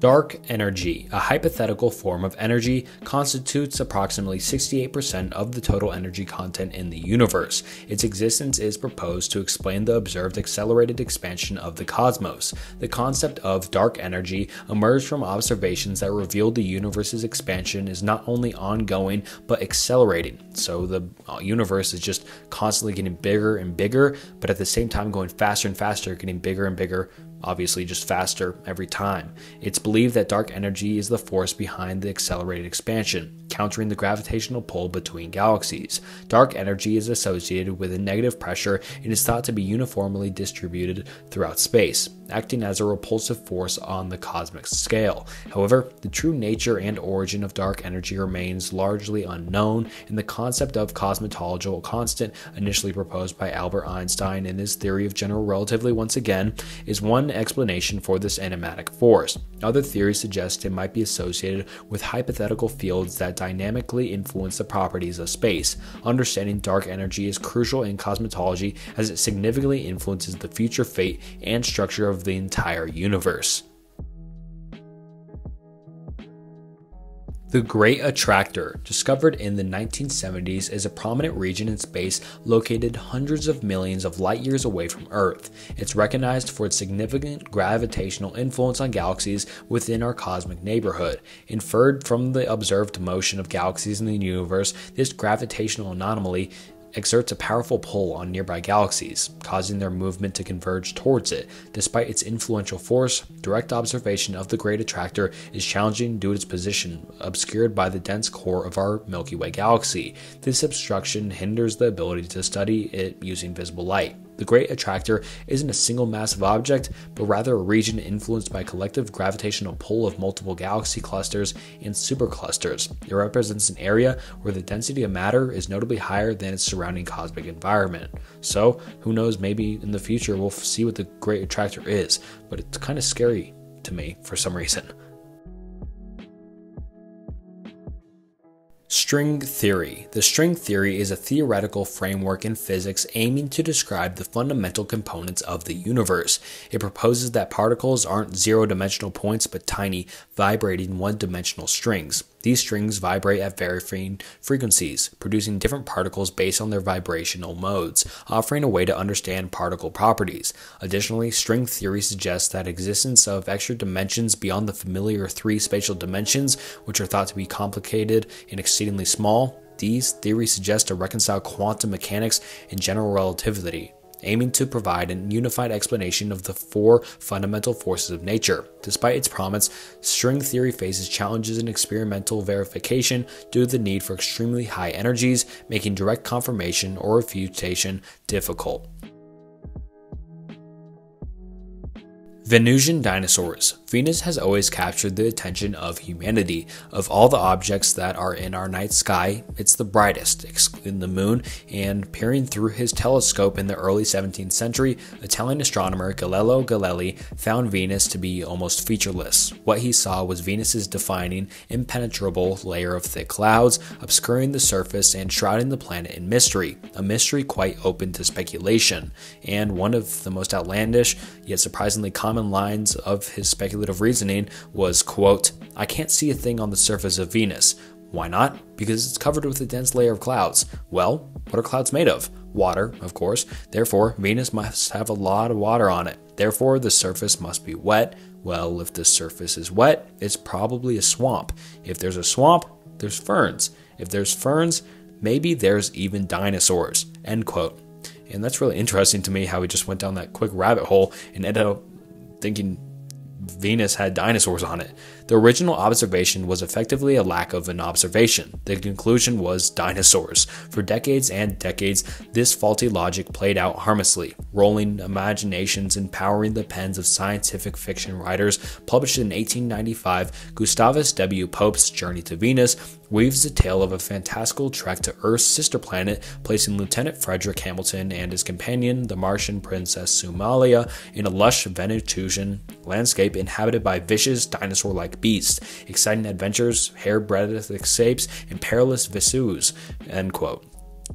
Dark energy, a hypothetical form of energy, constitutes approximately 68% of the total energy content in the universe. Its existence is proposed to explain the observed accelerated expansion of the cosmos. The concept of dark energy emerged from observations that revealed the universe's expansion is not only ongoing but accelerating. So the uh, universe is just constantly getting bigger and bigger, but at the same time going faster and faster, getting bigger and bigger obviously just faster every time. It's believed that dark energy is the force behind the accelerated expansion, countering the gravitational pull between galaxies. Dark energy is associated with a negative pressure and is thought to be uniformly distributed throughout space acting as a repulsive force on the cosmic scale. However, the true nature and origin of dark energy remains largely unknown, and the concept of cosmological constant, initially proposed by Albert Einstein in his theory of general relativity once again, is one explanation for this enigmatic force. Other theories suggest it might be associated with hypothetical fields that dynamically influence the properties of space. Understanding dark energy is crucial in cosmology as it significantly influences the future fate and structure of the entire universe. The Great Attractor, discovered in the 1970s, is a prominent region in space located hundreds of millions of light years away from Earth. It's recognized for its significant gravitational influence on galaxies within our cosmic neighborhood. Inferred from the observed motion of galaxies in the universe, this gravitational anomaly exerts a powerful pull on nearby galaxies, causing their movement to converge towards it. Despite its influential force, direct observation of the Great Attractor is challenging due to its position, obscured by the dense core of our Milky Way galaxy. This obstruction hinders the ability to study it using visible light. The Great Attractor isn't a single massive object, but rather a region influenced by a collective gravitational pull of multiple galaxy clusters and superclusters. It represents an area where the density of matter is notably higher than its surrounding cosmic environment. So, who knows, maybe in the future we'll see what the Great Attractor is, but it's kind of scary to me for some reason. String theory. The string theory is a theoretical framework in physics aiming to describe the fundamental components of the universe. It proposes that particles aren't zero dimensional points but tiny, vibrating one dimensional strings. These strings vibrate at varying frequencies, producing different particles based on their vibrational modes, offering a way to understand particle properties. Additionally, string theory suggests that existence of extra dimensions beyond the familiar three spatial dimensions, which are thought to be complicated and exceedingly small, these theories suggest to reconcile quantum mechanics and general relativity aiming to provide a unified explanation of the four fundamental forces of nature. Despite its promise, string theory faces challenges in experimental verification due to the need for extremely high energies, making direct confirmation or refutation difficult. Venusian dinosaurs. Venus has always captured the attention of humanity. Of all the objects that are in our night sky, it's the brightest, excluding the moon, and peering through his telescope in the early 17th century, Italian astronomer Galileo Galilei found Venus to be almost featureless. What he saw was Venus's defining, impenetrable layer of thick clouds, obscuring the surface and shrouding the planet in mystery, a mystery quite open to speculation, and one of the most outlandish, yet surprisingly common common lines of his speculative reasoning was, quote, I can't see a thing on the surface of Venus. Why not? Because it's covered with a dense layer of clouds. Well, what are clouds made of? Water, of course. Therefore, Venus must have a lot of water on it. Therefore, the surface must be wet. Well, if the surface is wet, it's probably a swamp. If there's a swamp, there's ferns. If there's ferns, maybe there's even dinosaurs. End quote. And that's really interesting to me how he just went down that quick rabbit hole and ended up thinking Venus had dinosaurs on it. The original observation was effectively a lack of an observation. The conclusion was dinosaurs. For decades and decades, this faulty logic played out harmlessly, rolling imaginations and powering the pens of scientific fiction writers. Published in 1895, Gustavus W. Pope's Journey to Venus weaves the tale of a fantastical trek to Earth's sister planet, placing Lieutenant Frederick Hamilton and his companion, the Martian princess Suhlamia, in a lush Venusian landscape inhabited by vicious dinosaur like beasts, exciting adventures, hair-breadth escapes, and perilous vessels. End quote.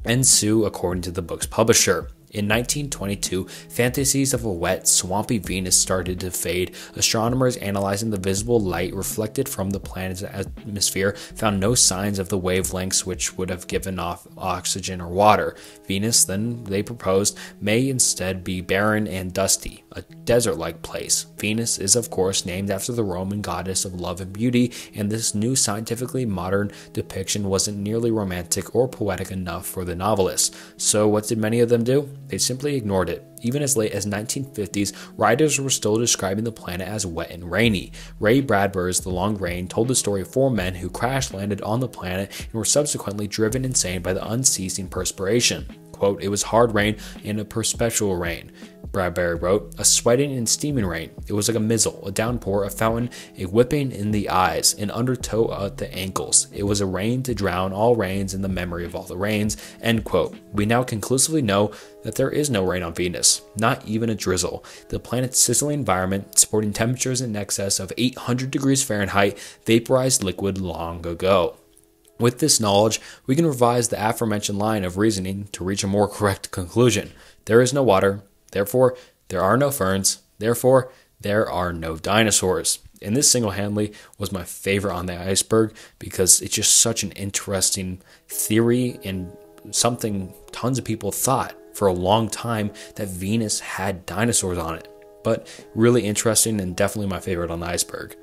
Ensue according to the book's publisher. In 1922, fantasies of a wet, swampy Venus started to fade. Astronomers analyzing the visible light reflected from the planet's atmosphere found no signs of the wavelengths which would have given off oxygen or water. Venus, then, they proposed, may instead be barren and dusty, a desert like place. Venus is, of course, named after the Roman goddess of love and beauty, and this new scientifically modern depiction wasn't nearly romantic or poetic enough for the novelists. So, what did many of them do? They simply ignored it. Even as late as 1950s, writers were still describing the planet as wet and rainy. Ray Bradbury's The Long Rain told the story of four men who crash landed on the planet and were subsequently driven insane by the unceasing perspiration. Quote, it was hard rain and a perpetual rain. Bradbury wrote, a sweating and steaming rain. It was like a mizzle, a downpour, a fountain, a whipping in the eyes, an undertow at the ankles. It was a rain to drown all rains in the memory of all the rains. End quote. We now conclusively know that there is no rain on Venus, not even a drizzle. The planet's sizzling environment, supporting temperatures in excess of 800 degrees Fahrenheit, vaporized liquid long ago. With this knowledge, we can revise the aforementioned line of reasoning to reach a more correct conclusion. There is no water, Therefore, there are no ferns. Therefore, there are no dinosaurs. And this single handedly was my favorite on the iceberg because it's just such an interesting theory and something tons of people thought for a long time that Venus had dinosaurs on it. But really interesting and definitely my favorite on the iceberg.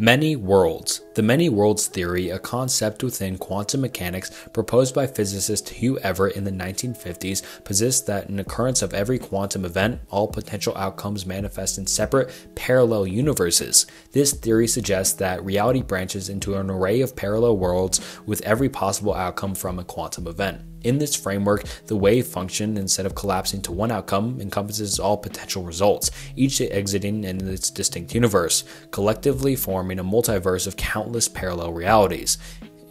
Many worlds. The many worlds theory, a concept within quantum mechanics proposed by physicist Hugh Everett in the 1950s, posits that in occurrence of every quantum event, all potential outcomes manifest in separate, parallel universes. This theory suggests that reality branches into an array of parallel worlds with every possible outcome from a quantum event. In this framework, the wave function, instead of collapsing to one outcome, encompasses all potential results, each exiting in its distinct universe, collectively forming a multiverse of countless parallel realities.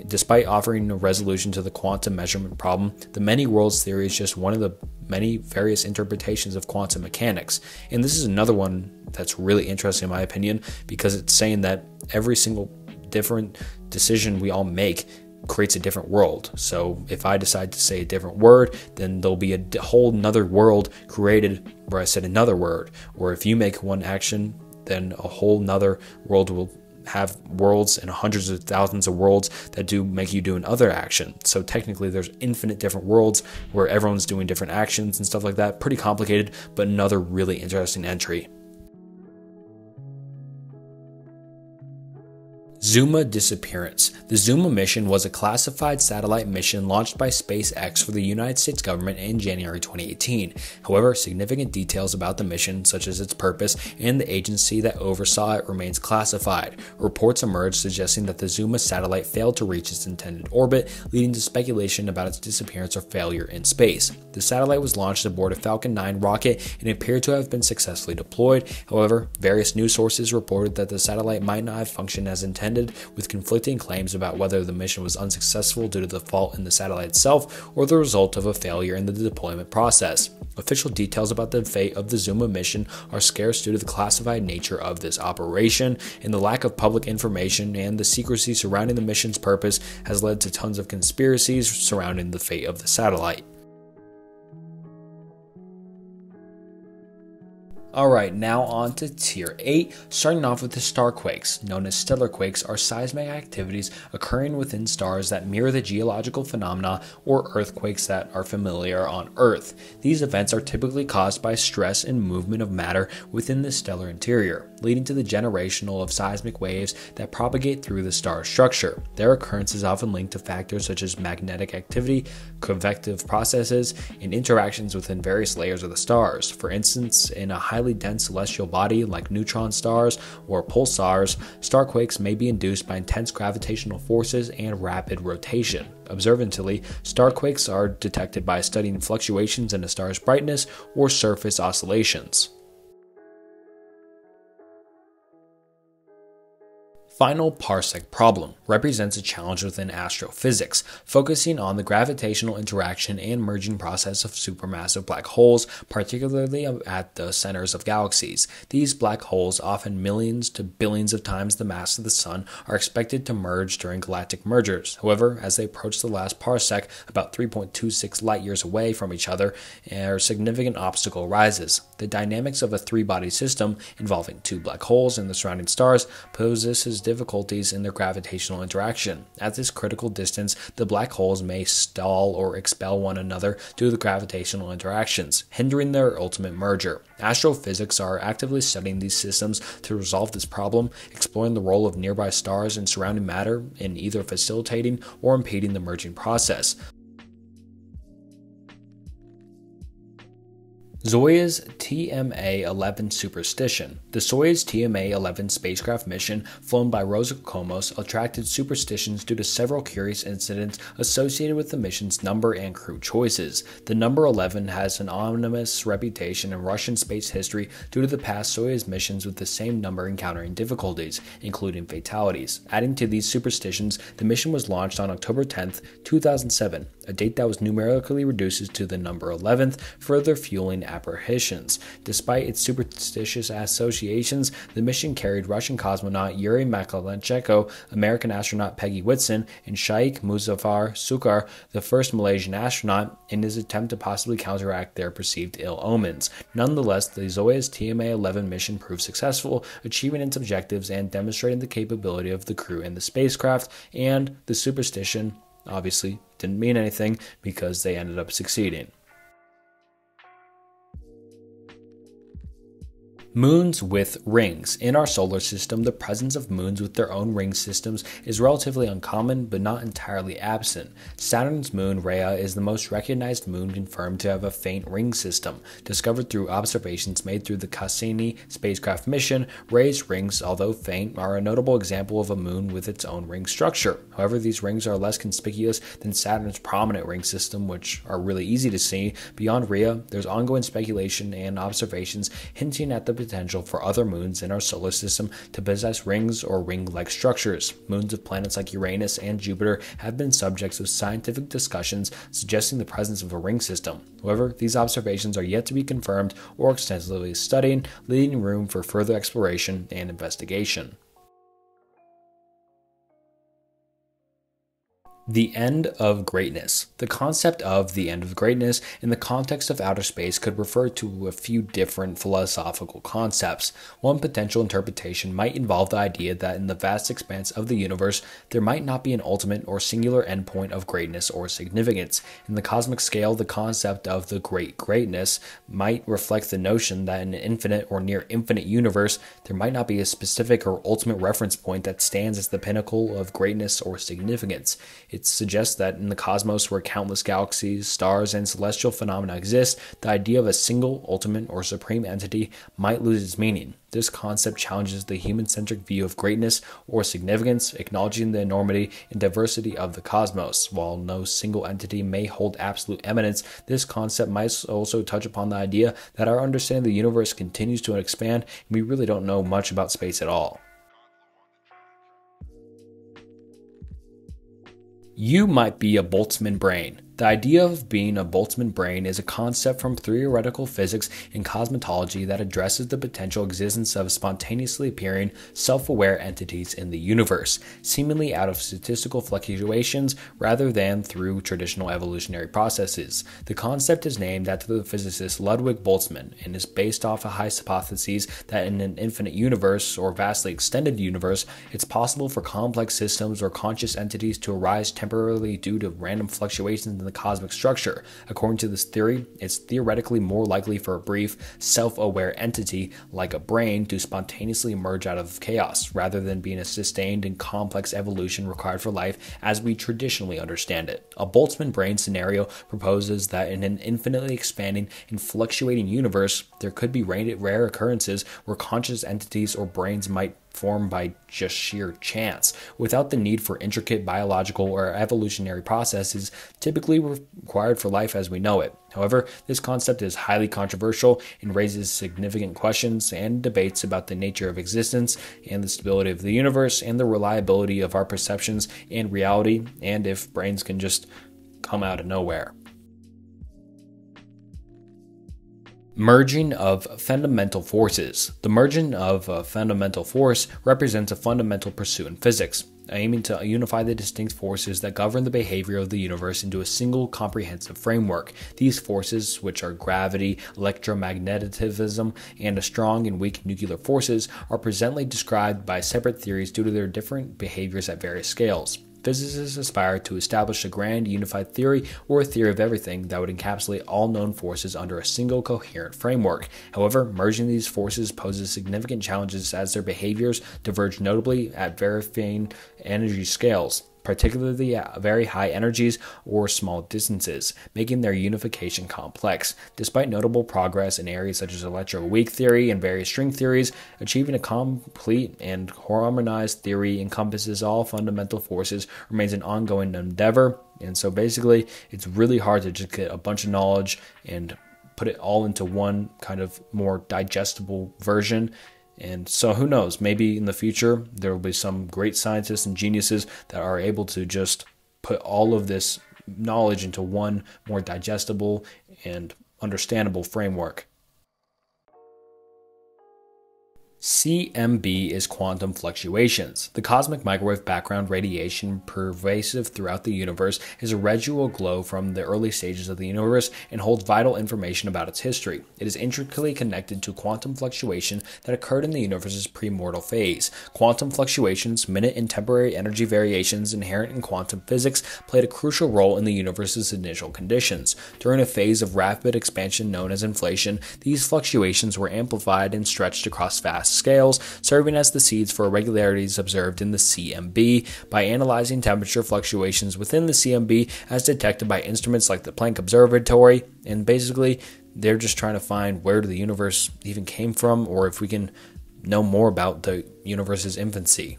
Despite offering a resolution to the quantum measurement problem, the many worlds theory is just one of the many various interpretations of quantum mechanics. And this is another one that's really interesting, in my opinion, because it's saying that every single different decision we all make creates a different world. So if I decide to say a different word, then there'll be a whole another world created where I said another word. Or if you make one action, then a whole nother world will have worlds and hundreds of thousands of worlds that do make you do another action. So technically there's infinite different worlds where everyone's doing different actions and stuff like that. Pretty complicated, but another really interesting entry. Zuma disappearance. The Zuma mission was a classified satellite mission launched by SpaceX for the United States government in January 2018. However, significant details about the mission, such as its purpose and the agency that oversaw it, remains classified. Reports emerged suggesting that the Zuma satellite failed to reach its intended orbit, leading to speculation about its disappearance or failure in space. The satellite was launched aboard a Falcon 9 rocket and appeared to have been successfully deployed. However, various news sources reported that the satellite might not have functioned as intended with conflicting claims about whether the mission was unsuccessful due to the fault in the satellite itself or the result of a failure in the deployment process. Official details about the fate of the Zuma mission are scarce due to the classified nature of this operation, and the lack of public information and the secrecy surrounding the mission's purpose has led to tons of conspiracies surrounding the fate of the satellite. Alright, now on to Tier 8, starting off with the starquakes. Known as stellar quakes are seismic activities occurring within stars that mirror the geological phenomena or earthquakes that are familiar on Earth. These events are typically caused by stress and movement of matter within the stellar interior, leading to the generation of seismic waves that propagate through the star's structure. Their occurrence is often linked to factors such as magnetic activity, convective processes, and interactions within various layers of the stars. For instance, in a high highly dense celestial body like neutron stars or pulsars, starquakes may be induced by intense gravitational forces and rapid rotation. Observantly, starquakes are detected by studying fluctuations in a star's brightness or surface oscillations. final parsec problem represents a challenge within astrophysics, focusing on the gravitational interaction and merging process of supermassive black holes, particularly at the centers of galaxies. These black holes, often millions to billions of times the mass of the Sun, are expected to merge during galactic mergers. However, as they approach the last parsec, about 3.26 light years away from each other, a significant obstacle arises. The dynamics of a three body system involving two black holes and the surrounding stars poses difficulties in their gravitational interaction. At this critical distance, the black holes may stall or expel one another due to the gravitational interactions, hindering their ultimate merger. Astrophysics are actively studying these systems to resolve this problem, exploring the role of nearby stars and surrounding matter in either facilitating or impeding the merging process. Soyuz TMA 11 Superstition. The Soyuz TMA 11 spacecraft mission, flown by Roscosmos, attracted superstitions due to several curious incidents associated with the mission's number and crew choices. The number 11 has an ominous reputation in Russian space history due to the past Soyuz missions with the same number encountering difficulties, including fatalities. Adding to these superstitions, the mission was launched on October 10, 2007, a date that was numerically reduced to the number 11th, further fueling apprehensions. Despite its superstitious associations, the mission carried Russian cosmonaut Yuri Malenchenko, American astronaut Peggy Whitson, and Sheikh Muszaphar Shukor, the first Malaysian astronaut, in his attempt to possibly counteract their perceived ill omens. Nonetheless, the Soyuz TMA 11 mission proved successful, achieving its objectives and demonstrating the capability of the crew and the spacecraft, and the superstition obviously didn't mean anything because they ended up succeeding. Moons with rings. In our solar system, the presence of moons with their own ring systems is relatively uncommon but not entirely absent. Saturn's moon, Rhea, is the most recognized moon confirmed to have a faint ring system. Discovered through observations made through the Cassini spacecraft mission, Rhea's rings, although faint, are a notable example of a moon with its own ring structure. However, these rings are less conspicuous than Saturn's prominent ring system, which are really easy to see. Beyond Rhea, there's ongoing speculation and observations hinting at the potential for other moons in our solar system to possess rings or ring like structures. Moons of planets like Uranus and Jupiter have been subjects of scientific discussions suggesting the presence of a ring system. However, these observations are yet to be confirmed or extensively studied, leaving room for further exploration and investigation. The end of greatness. The concept of the end of greatness in the context of outer space could refer to a few different philosophical concepts. One potential interpretation might involve the idea that in the vast expanse of the universe, there might not be an ultimate or singular endpoint of greatness or significance. In the cosmic scale, the concept of the great greatness might reflect the notion that in an infinite or near infinite universe, there might not be a specific or ultimate reference point that stands as the pinnacle of greatness or significance. It it suggests that in the cosmos where countless galaxies, stars, and celestial phenomena exist, the idea of a single, ultimate, or supreme entity might lose its meaning. This concept challenges the human centric view of greatness or significance, acknowledging the enormity and diversity of the cosmos. While no single entity may hold absolute eminence, this concept might also touch upon the idea that our understanding of the universe continues to expand and we really don't know much about space at all. You might be a Boltzmann brain. The idea of being a Boltzmann brain is a concept from theoretical physics and cosmology that addresses the potential existence of spontaneously appearing, self aware entities in the universe, seemingly out of statistical fluctuations rather than through traditional evolutionary processes. The concept is named after the physicist Ludwig Boltzmann and is based off a hypothesis that in an infinite universe or vastly extended universe, it's possible for complex systems or conscious entities to arise temporarily due to random fluctuations in the cosmic structure. According to this theory, it's theoretically more likely for a brief, self aware entity like a brain to spontaneously emerge out of chaos, rather than being a sustained and complex evolution required for life as we traditionally understand it. A Boltzmann brain scenario proposes that in an infinitely expanding and fluctuating universe, there could be rare occurrences where conscious entities or brains might formed by just sheer chance, without the need for intricate biological or evolutionary processes typically required for life as we know it. However, this concept is highly controversial and raises significant questions and debates about the nature of existence and the stability of the universe and the reliability of our perceptions and reality, and if brains can just come out of nowhere. Merging of fundamental forces. The merging of a fundamental force represents a fundamental pursuit in physics, aiming to unify the distinct forces that govern the behavior of the universe into a single comprehensive framework. These forces, which are gravity, electromagnetism, and the strong and weak nuclear forces, are presently described by separate theories due to their different behaviors at various scales. Physicists aspire to establish a grand unified theory or a theory of everything that would encapsulate all known forces under a single coherent framework. However, merging these forces poses significant challenges as their behaviors diverge notably at varying energy scales particularly at very high energies or small distances, making their unification complex. Despite notable progress in areas such as electroweak theory and various string theories, achieving a complete and harmonized theory encompasses all fundamental forces remains an ongoing endeavor. And so basically, it's really hard to just get a bunch of knowledge and put it all into one kind of more digestible version and so, who knows? Maybe in the future, there will be some great scientists and geniuses that are able to just put all of this knowledge into one more digestible and understandable framework. CMB is quantum fluctuations. The cosmic microwave background radiation pervasive throughout the universe is a residual glow from the early stages of the universe and holds vital information about its history. It is intricately connected to quantum fluctuation that occurred in the universe's premortal phase. Quantum fluctuations, minute and temporary energy variations inherent in quantum physics, played a crucial role in the universe's initial conditions. During a phase of rapid expansion known as inflation, these fluctuations were amplified and stretched across vast scales, serving as the seeds for irregularities observed in the CMB by analyzing temperature fluctuations within the CMB as detected by instruments like the Planck Observatory. And basically, they're just trying to find where the universe even came from or if we can know more about the universe's infancy.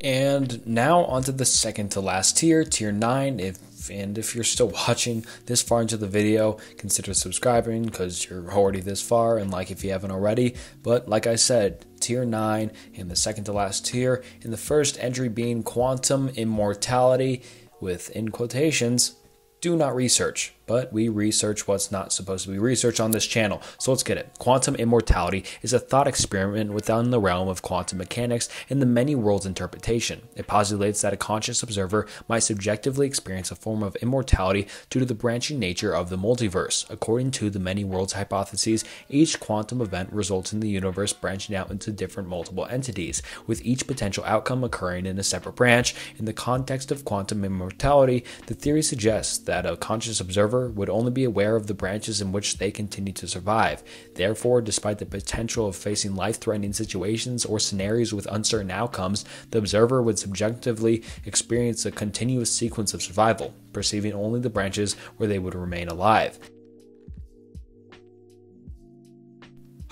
And now onto the second to last tier, tier 9. If and if you're still watching this far into the video, consider subscribing because you're already this far and like if you haven't already. But like I said, tier 9 and the second to last tier, in the first entry being quantum immortality with in quotations, do not research. But we research what's not supposed to be researched on this channel. So let's get it. Quantum immortality is a thought experiment within the realm of quantum mechanics and the many worlds interpretation. It postulates that a conscious observer might subjectively experience a form of immortality due to the branching nature of the multiverse. According to the many worlds hypotheses, each quantum event results in the universe branching out into different multiple entities, with each potential outcome occurring in a separate branch. In the context of quantum immortality, the theory suggests that a conscious observer would only be aware of the branches in which they continue to survive. Therefore, despite the potential of facing life threatening situations or scenarios with uncertain outcomes, the observer would subjectively experience a continuous sequence of survival, perceiving only the branches where they would remain alive.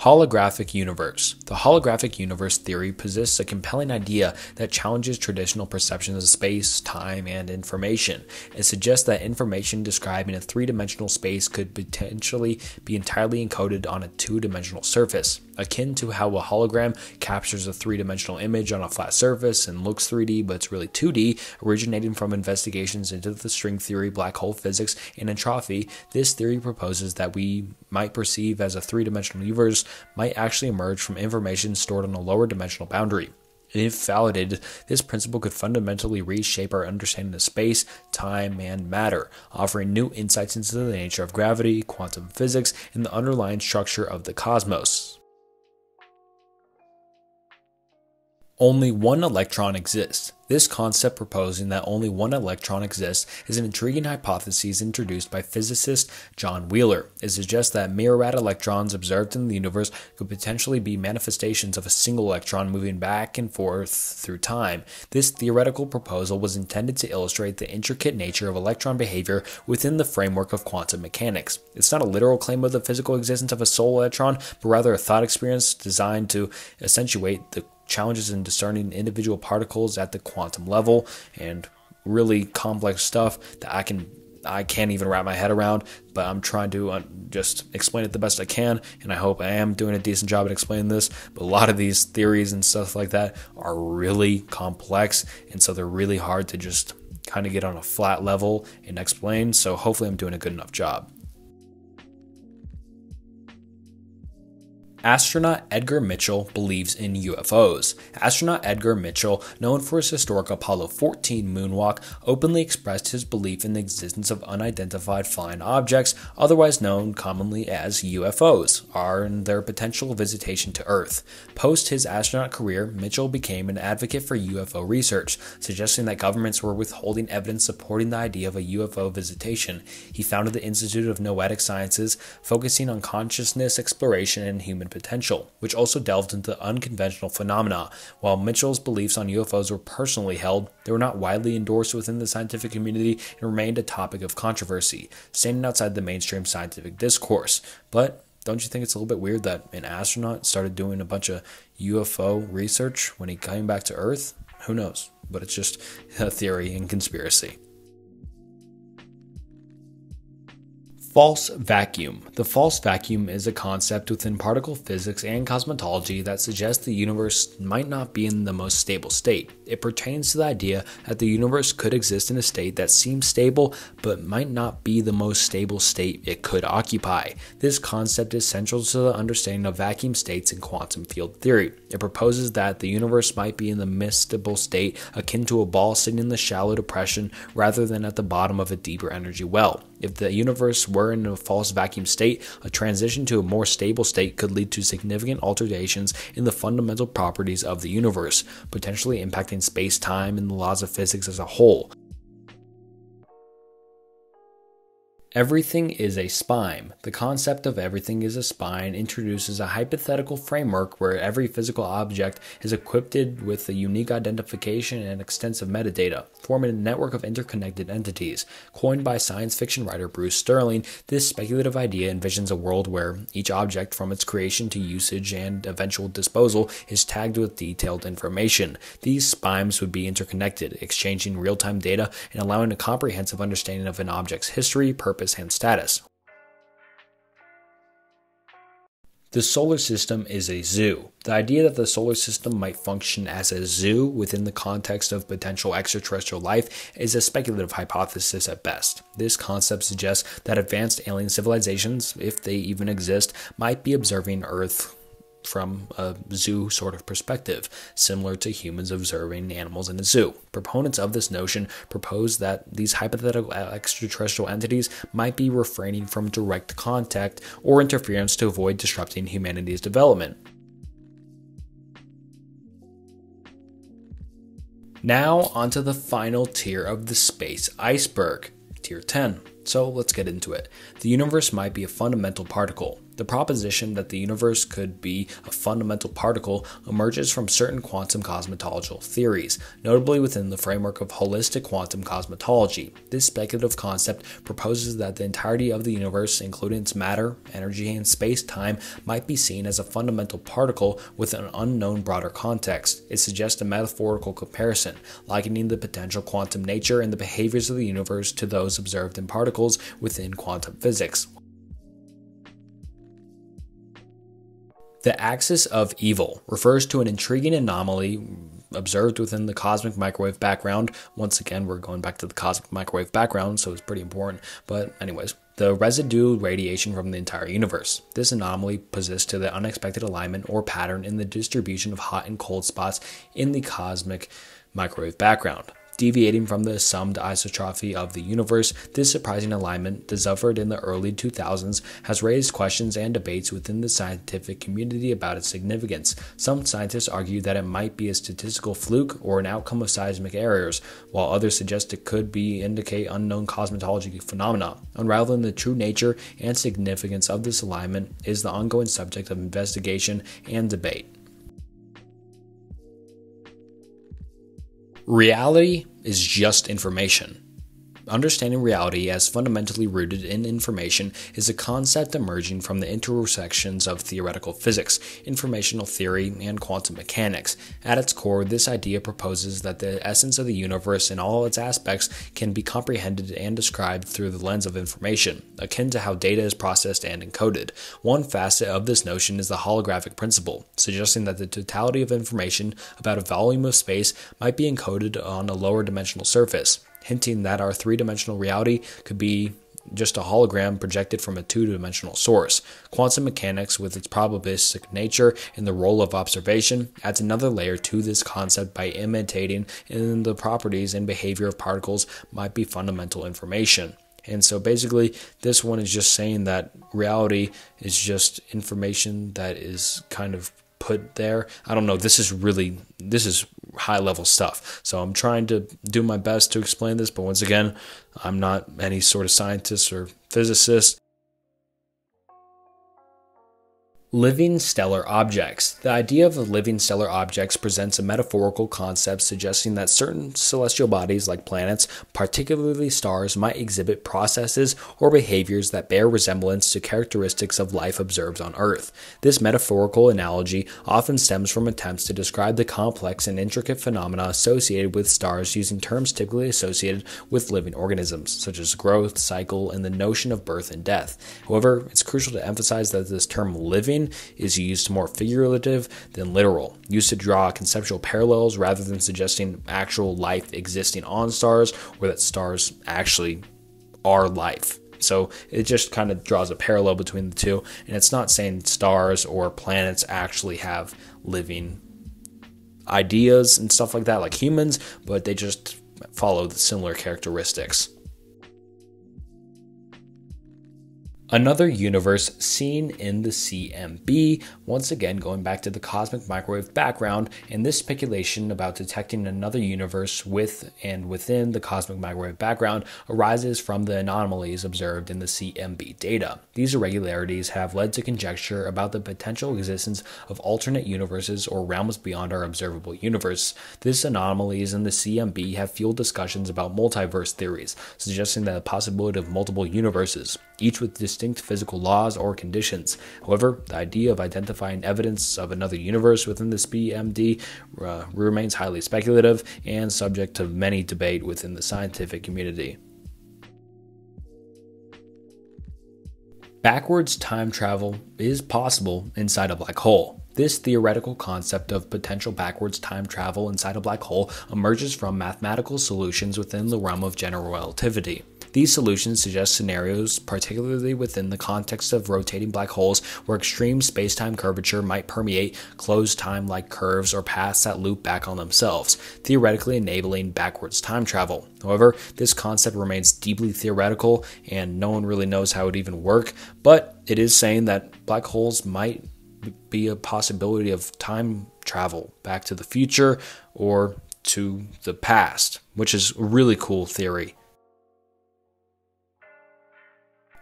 Holographic universe. The holographic universe theory possesses a compelling idea that challenges traditional perceptions of space, time, and information. It suggests that information described in a three dimensional space could potentially be entirely encoded on a two dimensional surface akin to how a hologram captures a three dimensional image on a flat surface and looks 3D, but it's really 2D, originating from investigations into the string theory, black hole physics, and entropy. This theory proposes that we might perceive as a three dimensional universe might actually emerge from information stored on a lower dimensional boundary. if validated, this principle could fundamentally reshape our understanding of space, time, and matter, offering new insights into the nature of gravity, quantum physics, and the underlying structure of the cosmos. Only one electron exists. This concept proposing that only one electron exists is an intriguing hypothesis introduced by physicist John Wheeler. It suggests that myriad electrons observed in the universe could potentially be manifestations of a single electron moving back and forth through time. This theoretical proposal was intended to illustrate the intricate nature of electron behavior within the framework of quantum mechanics. It's not a literal claim of the physical existence of a sole electron, but rather a thought experience designed to accentuate the challenges in discerning individual particles at the quantum level and really complex stuff that I can I can't even wrap my head around, but I'm trying to uh, just explain it the best I can, and I hope I am doing a decent job at explaining this. But a lot of these theories and stuff like that are really complex, and so they're really hard to just kind of get on a flat level and explain. So hopefully, I'm doing a good enough job. Astronaut Edgar Mitchell believes in UFOs. Astronaut Edgar Mitchell, known for his historic Apollo 14 moonwalk, openly expressed his belief in the existence of unidentified flying objects, otherwise known commonly as UFOs, in their potential visitation to Earth. Post his astronaut career, Mitchell became an advocate for UFO research, suggesting that governments were withholding evidence supporting the idea of a UFO visitation. He founded the Institute of Noetic Sciences, focusing on consciousness exploration and human potential, which also delved into unconventional phenomena. While Mitchell's beliefs on UFOs were personally held, they were not widely endorsed within the scientific community and remained a topic of controversy, standing outside the mainstream scientific discourse. But don't you think it's a little bit weird that an astronaut started doing a bunch of UFO research when he came back to Earth? Who knows? But it's just a theory and conspiracy. False vacuum. The false vacuum is a concept within particle physics and cosmology that suggests the universe might not be in the most stable state. It pertains to the idea that the universe could exist in a state that seems stable but might not be the most stable state it could occupy. This concept is central to the understanding of vacuum states in quantum field theory. It proposes that the universe might be in the miscible state akin to a ball sitting in the shallow depression rather than at the bottom of a deeper energy well. If the universe were in a false vacuum state, a transition to a more stable state could lead to significant alterations in the fundamental properties of the universe, potentially impacting space time and the laws of physics as a whole. Everything is a spime. The concept of everything is a spime introduces a hypothetical framework where every physical object is equipped with a unique identification and extensive metadata, forming a network of interconnected entities. Coined by science fiction writer Bruce Sterling, this speculative idea envisions a world where each object, from its creation to usage and eventual disposal, is tagged with detailed information. These spimes would be interconnected, exchanging real time data and allowing a comprehensive understanding of an object's history, purpose, and status. The solar system is a zoo. The idea that the solar system might function as a zoo within the context of potential extraterrestrial life is a speculative hypothesis at best. This concept suggests that advanced alien civilizations, if they even exist, might be observing Earth from a zoo sort of perspective, similar to humans observing animals in a zoo. Proponents of this notion propose that these hypothetical extraterrestrial entities might be refraining from direct contact or interference to avoid disrupting humanity's development. Now, onto the final tier of the space iceberg, Tier 10. So let's get into it. The universe might be a fundamental particle, the proposition that the universe could be a fundamental particle emerges from certain quantum cosmological theories, notably within the framework of holistic quantum cosmology. This speculative concept proposes that the entirety of the universe, including its matter, energy, and space time, might be seen as a fundamental particle with an unknown broader context. It suggests a metaphorical comparison, likening the potential quantum nature and the behaviors of the universe to those observed in particles within quantum physics. The axis of evil refers to an intriguing anomaly observed within the cosmic microwave background. Once again, we're going back to the cosmic microwave background, so it's pretty important. But, anyways, the residue radiation from the entire universe. This anomaly possesses to the unexpected alignment or pattern in the distribution of hot and cold spots in the cosmic microwave background. Deviating from the summed isotropy of the universe, this surprising alignment, discovered in the early 2000s, has raised questions and debates within the scientific community about its significance. Some scientists argue that it might be a statistical fluke or an outcome of seismic errors, while others suggest it could be indicate unknown cosmological phenomena. Unraveling the true nature and significance of this alignment is the ongoing subject of investigation and debate. Reality is just information. Understanding reality as fundamentally rooted in information is a concept emerging from the intersections of theoretical physics, informational theory, and quantum mechanics. At its core, this idea proposes that the essence of the universe in all its aspects can be comprehended and described through the lens of information, akin to how data is processed and encoded. One facet of this notion is the holographic principle, suggesting that the totality of information about a volume of space might be encoded on a lower dimensional surface hinting that our three dimensional reality could be just a hologram projected from a two dimensional source. Quantum mechanics, with its probabilistic nature and the role of observation, adds another layer to this concept by imitating in the properties and behavior of particles might be fundamental information. And so basically, this one is just saying that reality is just information that is kind of put there. I don't know. This is really, this is high level stuff. So I'm trying to do my best to explain this, but once again, I'm not any sort of scientist or physicist. Living stellar objects. The idea of living stellar objects presents a metaphorical concept suggesting that certain celestial bodies, like planets, particularly stars, might exhibit processes or behaviors that bear resemblance to characteristics of life observed on Earth. This metaphorical analogy often stems from attempts to describe the complex and intricate phenomena associated with stars using terms typically associated with living organisms, such as growth, cycle, and the notion of birth and death. However, it's crucial to emphasize that this term living is used more figurative than literal, used to draw conceptual parallels rather than suggesting actual life existing on stars or that stars actually are life. So it just kind of draws a parallel between the two, and it's not saying stars or planets actually have living ideas and stuff like that, like humans, but they just follow the similar characteristics. Another universe seen in the CMB, once again going back to the cosmic microwave background, and this speculation about detecting another universe with and within the cosmic microwave background arises from the anomalies observed in the CMB data. These irregularities have led to conjecture about the potential existence of alternate universes or realms beyond our observable universe. These anomalies in the CMB have fueled discussions about multiverse theories, suggesting that the possibility of multiple universes, each with distinct physical laws or conditions. However, the idea of identifying evidence of another universe within this BMD uh, remains highly speculative and subject to many debate within the scientific community. Backwards time travel is possible inside a black hole. This theoretical concept of potential backwards time travel inside a black hole emerges from mathematical solutions within the realm of general relativity. These solutions suggest scenarios, particularly within the context of rotating black holes, where extreme spacetime curvature might permeate closed time like curves or paths that loop back on themselves, theoretically enabling backwards time travel. However, this concept remains deeply theoretical and no one really knows how it even work, but it is saying that black holes might be a possibility of time travel back to the future or to the past, which is a really cool theory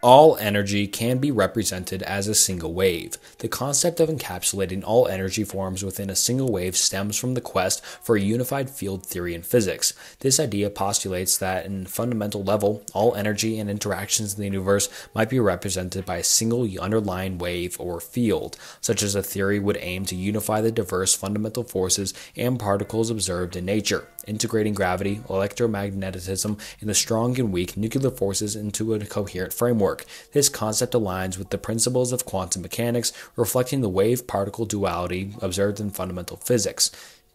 all energy can be represented as a single wave. The concept of encapsulating all energy forms within a single wave stems from the quest for a unified field theory in physics. This idea postulates that, in fundamental level, all energy and interactions in the universe might be represented by a single underlying wave or field. Such as a theory would aim to unify the diverse fundamental forces and particles observed in nature integrating gravity, electromagnetism, and the strong and weak nuclear forces into a coherent framework. This concept aligns with the principles of quantum mechanics, reflecting the wave particle duality observed in fundamental physics.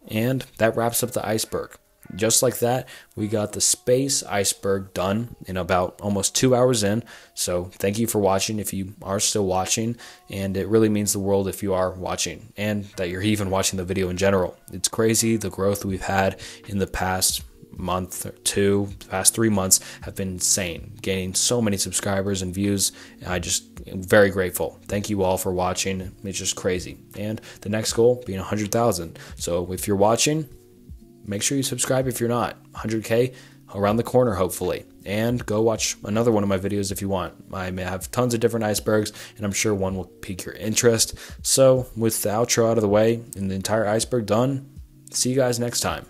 And that wraps up the iceberg. Just like that, we got the space iceberg done in about almost two hours in. So, thank you for watching if you are still watching. And it really means the world if you are watching and that you're even watching the video in general. It's crazy the growth we've had in the past month or two, past three months have been insane. Gaining so many subscribers and views. I just am very grateful. Thank you all for watching. It's just crazy. And the next goal being 100,000. So if you're watching, make sure you subscribe if you're not. 100K around the corner, hopefully. And go watch another one of my videos if you want. I may have tons of different icebergs, and I'm sure one will pique your interest. So, with the outro out of the way and the entire iceberg done, see you guys next time.